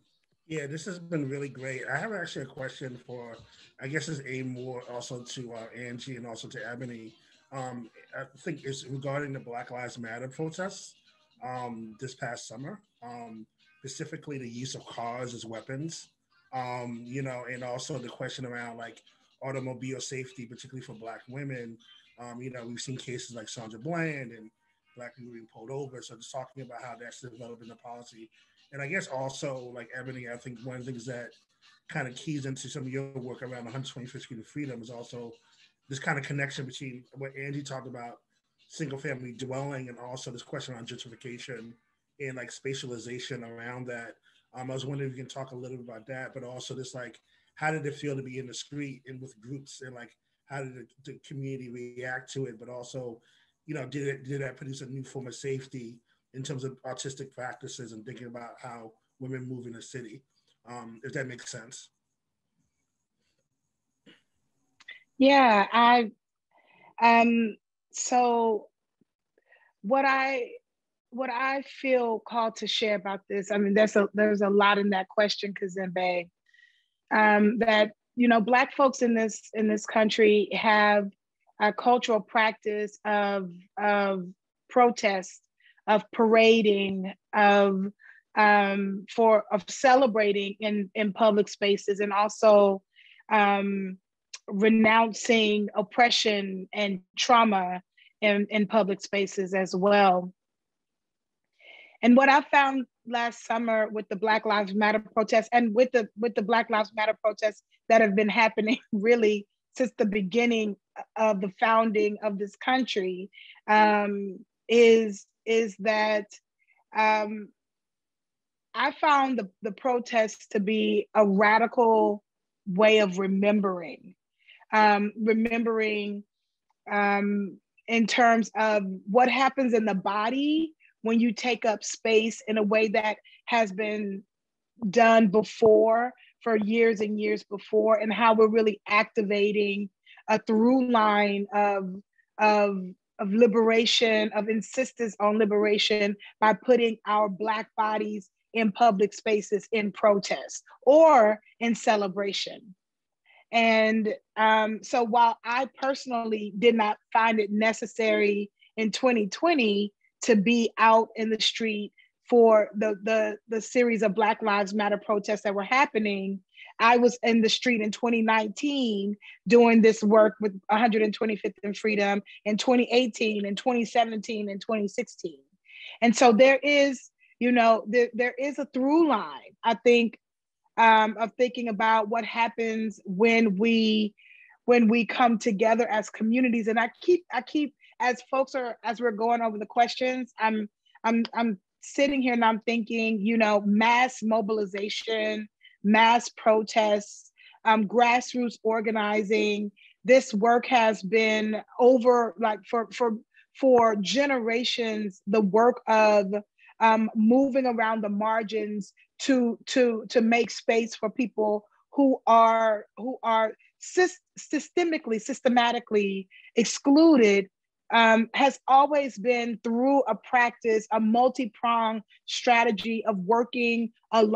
Yeah, this has been really great. I have actually a question for, I guess it's aimed more also to uh, Angie and also to Ebony. Um, I think it's regarding the Black Lives Matter protests um, this past summer, um, specifically the use of cars as weapons, um, you know, and also the question around like automobile safety, particularly for Black women. Um, you know, we've seen cases like Sandra Bland and Black people being pulled over. So just talking about how that's developing the policy. And I guess also, like Ebony, I think one of the things that kind of keys into some of your work around 125th Street of Freedom is also this kind of connection between what Angie talked about single family dwelling and also this question on gentrification and like spatialization around that. Um, I was wondering if you can talk a little bit about that, but also this like, how did it feel to be in the street and with groups and like, how did the, the community react to it? But also, you know, did it, did that produce a new form of safety in terms of artistic practices and thinking about how women move in the city? Um, if that makes sense. Yeah, I um so what I what I feel called to share about this, I mean, there's a there's a lot in that question, Kazembe, um, that you know, Black folks in this in this country have a cultural practice of of protest, of parading, of um, for of celebrating in in public spaces, and also um, renouncing oppression and trauma in, in public spaces as well. And what I found last summer with the Black Lives Matter protests and with the with the Black Lives Matter protests that have been happening really since the beginning of the founding of this country um, is is that um, I found the, the protests to be a radical way of remembering um, remembering um, in terms of what happens in the body when you take up space in a way that has been done before for years and years before and how we're really activating a through line of, of, of liberation, of insistence on liberation by putting our Black bodies in public spaces in protest or in celebration. And um, so while I personally did not find it necessary in 2020 to be out in the street for the, the, the series of Black Lives Matter protests that were happening, I was in the street in 2019 doing this work with 125th and Freedom in 2018 and 2017 and 2016. And so there is, you know, there, there is a through line, I think, um, of thinking about what happens when we when we come together as communities. And I keep I keep as folks are as we're going over the questions, I'm I'm I'm sitting here and I'm thinking, you know, mass mobilization, mass protests, um, grassroots organizing. This work has been over like for for for generations. The work of um, moving around the margins to to to make space for people who are who are systemically systematically excluded um, has always been through a practice, a multi-pronged strategy of working,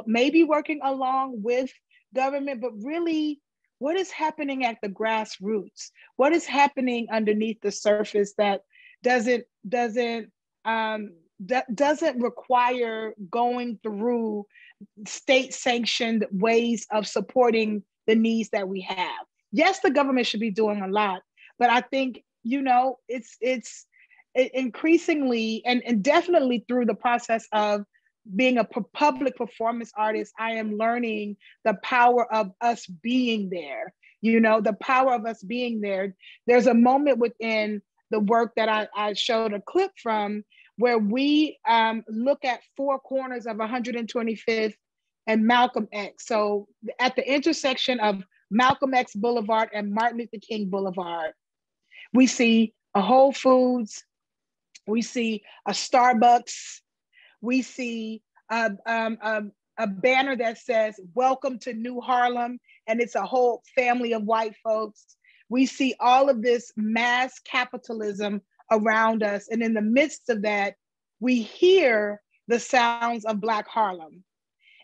maybe working along with government, but really what is happening at the grassroots? What is happening underneath the surface that doesn't doesn't um, doesn't require going through state sanctioned ways of supporting the needs that we have. Yes, the government should be doing a lot, but I think you know it's it's increasingly and, and definitely through the process of being a public performance artist i am learning the power of us being there. You know the power of us being there. There's a moment within the work that i, I showed a clip from where we um, look at four corners of 125th and malcolm x. So at the intersection of malcolm x boulevard and martin luther king boulevard we see a Whole Foods, we see a Starbucks, we see a, um, a, a banner that says, Welcome to New Harlem, and it's a whole family of white folks. We see all of this mass capitalism around us. And in the midst of that, we hear the sounds of Black Harlem.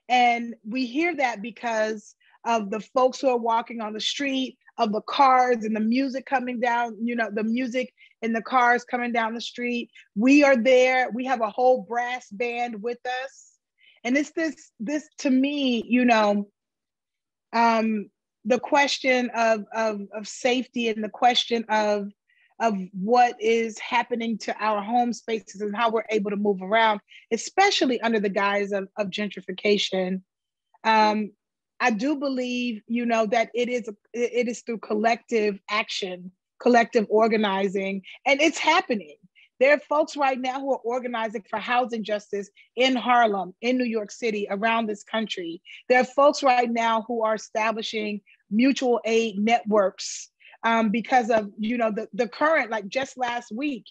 And we hear that because of the folks who are walking on the street, of the cars and the music coming down, you know, the music in the cars coming down the street. We are there. We have a whole brass band with us. And it's this, this to me, you know, um, the question of, of, of safety and the question of, of what is happening to our home spaces and how we're able to move around, especially under the guise of, of gentrification. Um, I do believe, you know, that it is it is through collective action, collective organizing, and it's happening. There are folks right now who are organizing for housing justice in Harlem, in New York City, around this country. There are folks right now who are establishing mutual aid networks um, because of you know the, the current, like just last week,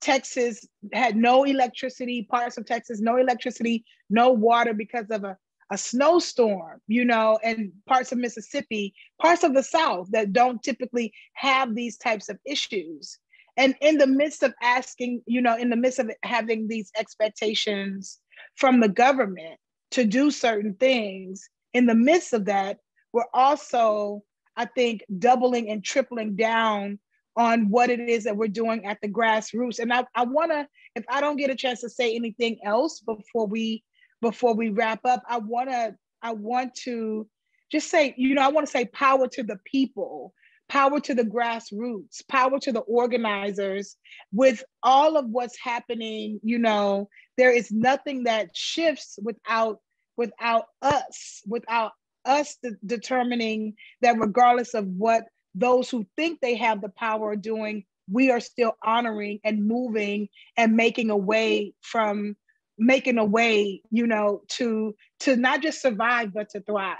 Texas had no electricity, parts of Texas, no electricity, no water because of a a snowstorm, you know, and parts of Mississippi, parts of the South that don't typically have these types of issues. And in the midst of asking, you know, in the midst of having these expectations from the government to do certain things, in the midst of that, we're also, I think, doubling and tripling down on what it is that we're doing at the grassroots. And I, I wanna, if I don't get a chance to say anything else before we before we wrap up, I want to I want to just say, you know, I want to say power to the people, power to the grassroots, power to the organizers. With all of what's happening, you know, there is nothing that shifts without without us, without us de- determining that regardless of what those who think they have the power are doing, we are still honoring and moving and making a way from making a way, you know, to to not just survive but to thrive.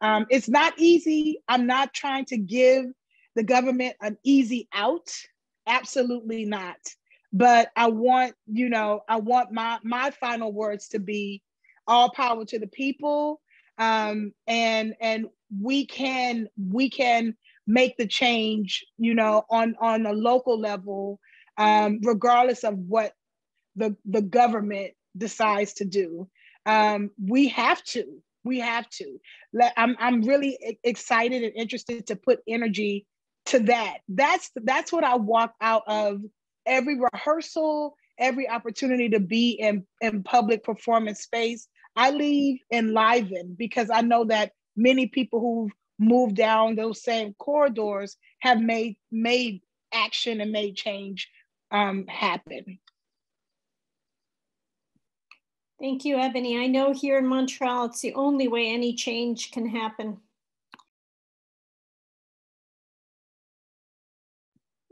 Um, it's not easy. I'm not trying to give the government an easy out. Absolutely not. But I want, you know, I want my my final words to be all power to the people. Um, and and we can we can make the change, you know, on on a local level, um, regardless of what the, the government decides to do. Um, we have to. We have to. I'm, I'm really excited and interested to put energy to that. That's that's what I walk out of every rehearsal, every opportunity to be in, in public performance space. I leave enlivened because I know that many people who've moved down those same corridors have made made action and made change um, happen. Thank you, Ebony. I know here in Montreal, it's the only way any change can happen.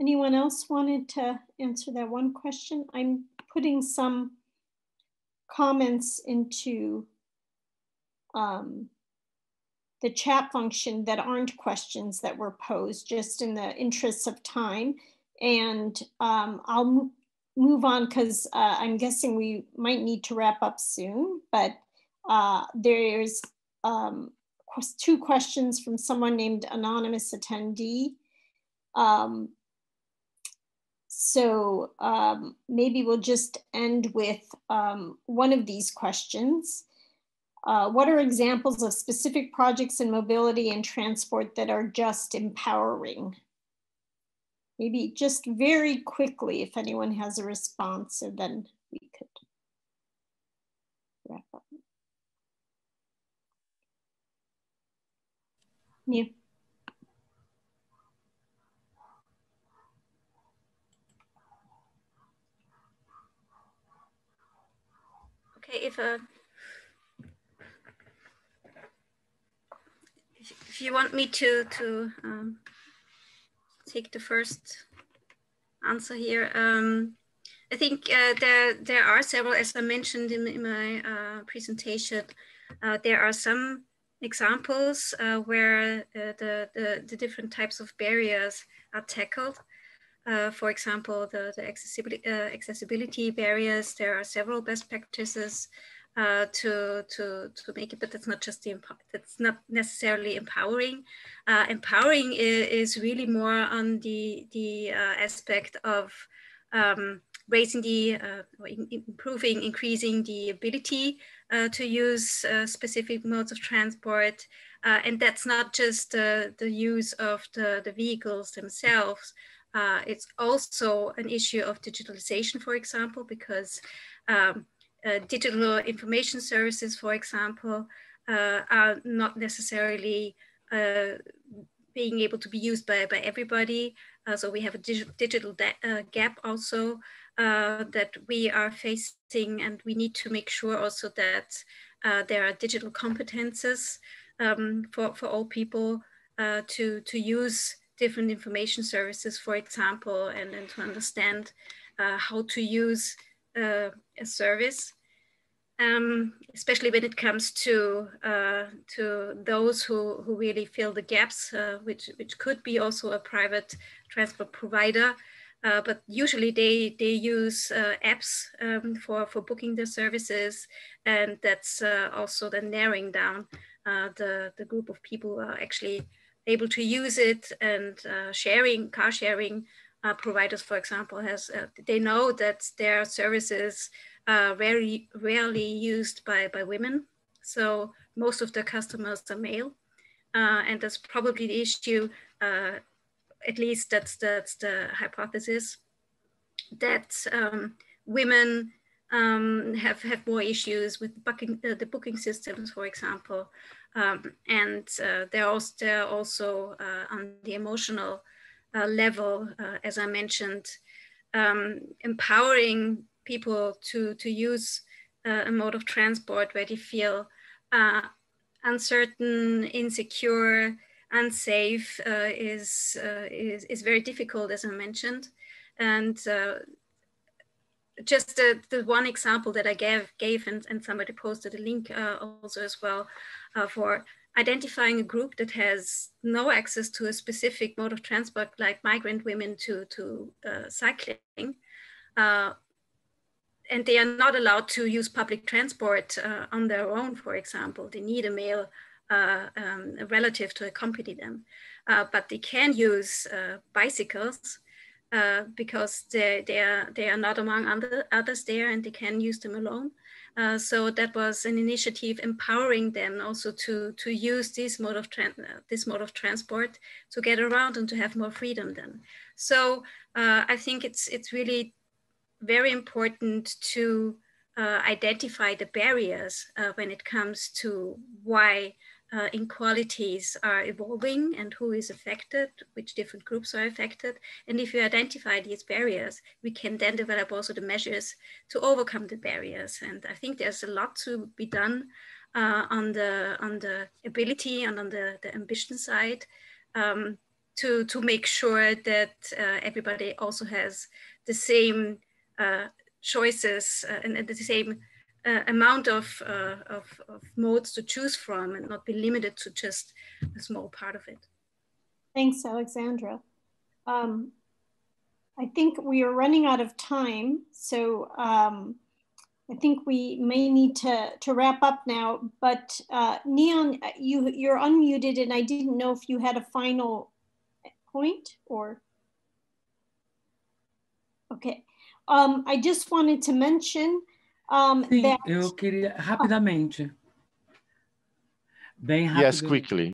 Anyone else wanted to answer that one question? I'm putting some comments into um, the chat function that aren't questions that were posed just in the interests of time. And um, I'll move on because uh, I'm guessing we might need to wrap up soon, but uh, there's um, two questions from someone named Anonymous Attendee. Um, so um, maybe we'll just end with um, one of these questions. Uh, what are examples of specific projects in mobility and transport that are just empowering? Maybe just very quickly, if anyone has a response, and then we could wrap up. Yeah. Okay, if uh, if you want me to to um, take the first answer here. Um, I think uh, there, there are several, as I mentioned in, in my uh, presentation, uh, there are some examples uh, where uh, the, the, the, different types of barriers are tackled. Uh, for example, the, the accessibility, accessibility barriers, there are several best practices uh, to to to make it, but that's not just the that's not necessarily empowering. Uh, empowering is, is, really more on the the uh, aspect of um, raising the uh, improving, increasing the ability uh, to use uh, specific modes of transport, and that's not just the use of the the vehicles themselves. it's also an issue of digitalization, for example, because um, uh, digital information services, for example, uh, are not necessarily uh, being able to be used by, by everybody. Uh, so we have a dig digital uh, gap also uh, that we are facing and we need to make sure also that there are digital competences um, for, for all people to, to use different information services, for example, and then to understand how to use uh, a service, um, especially when it comes to uh, to those who, who really fill the gaps, uh, which which could be also a private transport provider. Uh, but usually they they use uh, apps um, for for booking their services, and that's uh, also then narrowing down the the group of people who are actually able to use it and sharing car sharing uh, providers, for example, has uh, they know that their services are very rarely used by, by women. So most of the customers are male. Uh, and that's probably the issue, uh, at least that's, that's the hypothesis, that um, women um, have, have more issues with booking, uh, the booking systems, for example. Um, and uh, they're also, they're also on the emotional uh, level, uh, as I mentioned, um, empowering people to, to use uh, a mode of transport where they feel uh, uncertain, insecure, unsafe uh, is, is, is very difficult, as I mentioned. And just the, the one example that I gave, gave and, and somebody posted a link also as well for identifying a group that has no access to a specific mode of transport, like migrant women to, to uh, cycling, uh, and they are not allowed to use public transport uh, on their own, for example. They need a male uh, um, a relative to accompany them, uh, but they can use uh, bicycles because they, they, are, they are not among other, others there and they can use them alone. Uh, so that was an initiative empowering them also to, to use this mode, of uh, this mode of transport to get around and to have more freedom then. So uh, I think it's, it's really very important to uh, identify the barriers when it comes to why uh, inequalities are evolving and who is affected, which different groups are affected. And if you identify these barriers, we can then develop also the measures to overcome the barriers. And I think there's a lot to be done uh, on, the, on the ability and on the, the ambition side um, to, to make sure that uh, everybody also has the same uh, choices uh, and the same uh, amount of, uh, of, of, modes to choose from and not be limited to just a small part of it. Thanks, Alexandra. Um, I think we are running out of time, so um, I think we may need to, to wrap up now. But uh, Neon, you, you're unmuted and I didn't know if you had a final point or? Okay. Um, I just wanted to mention um, Sim, that... eu queria rapidamente. Bem Yes, quickly.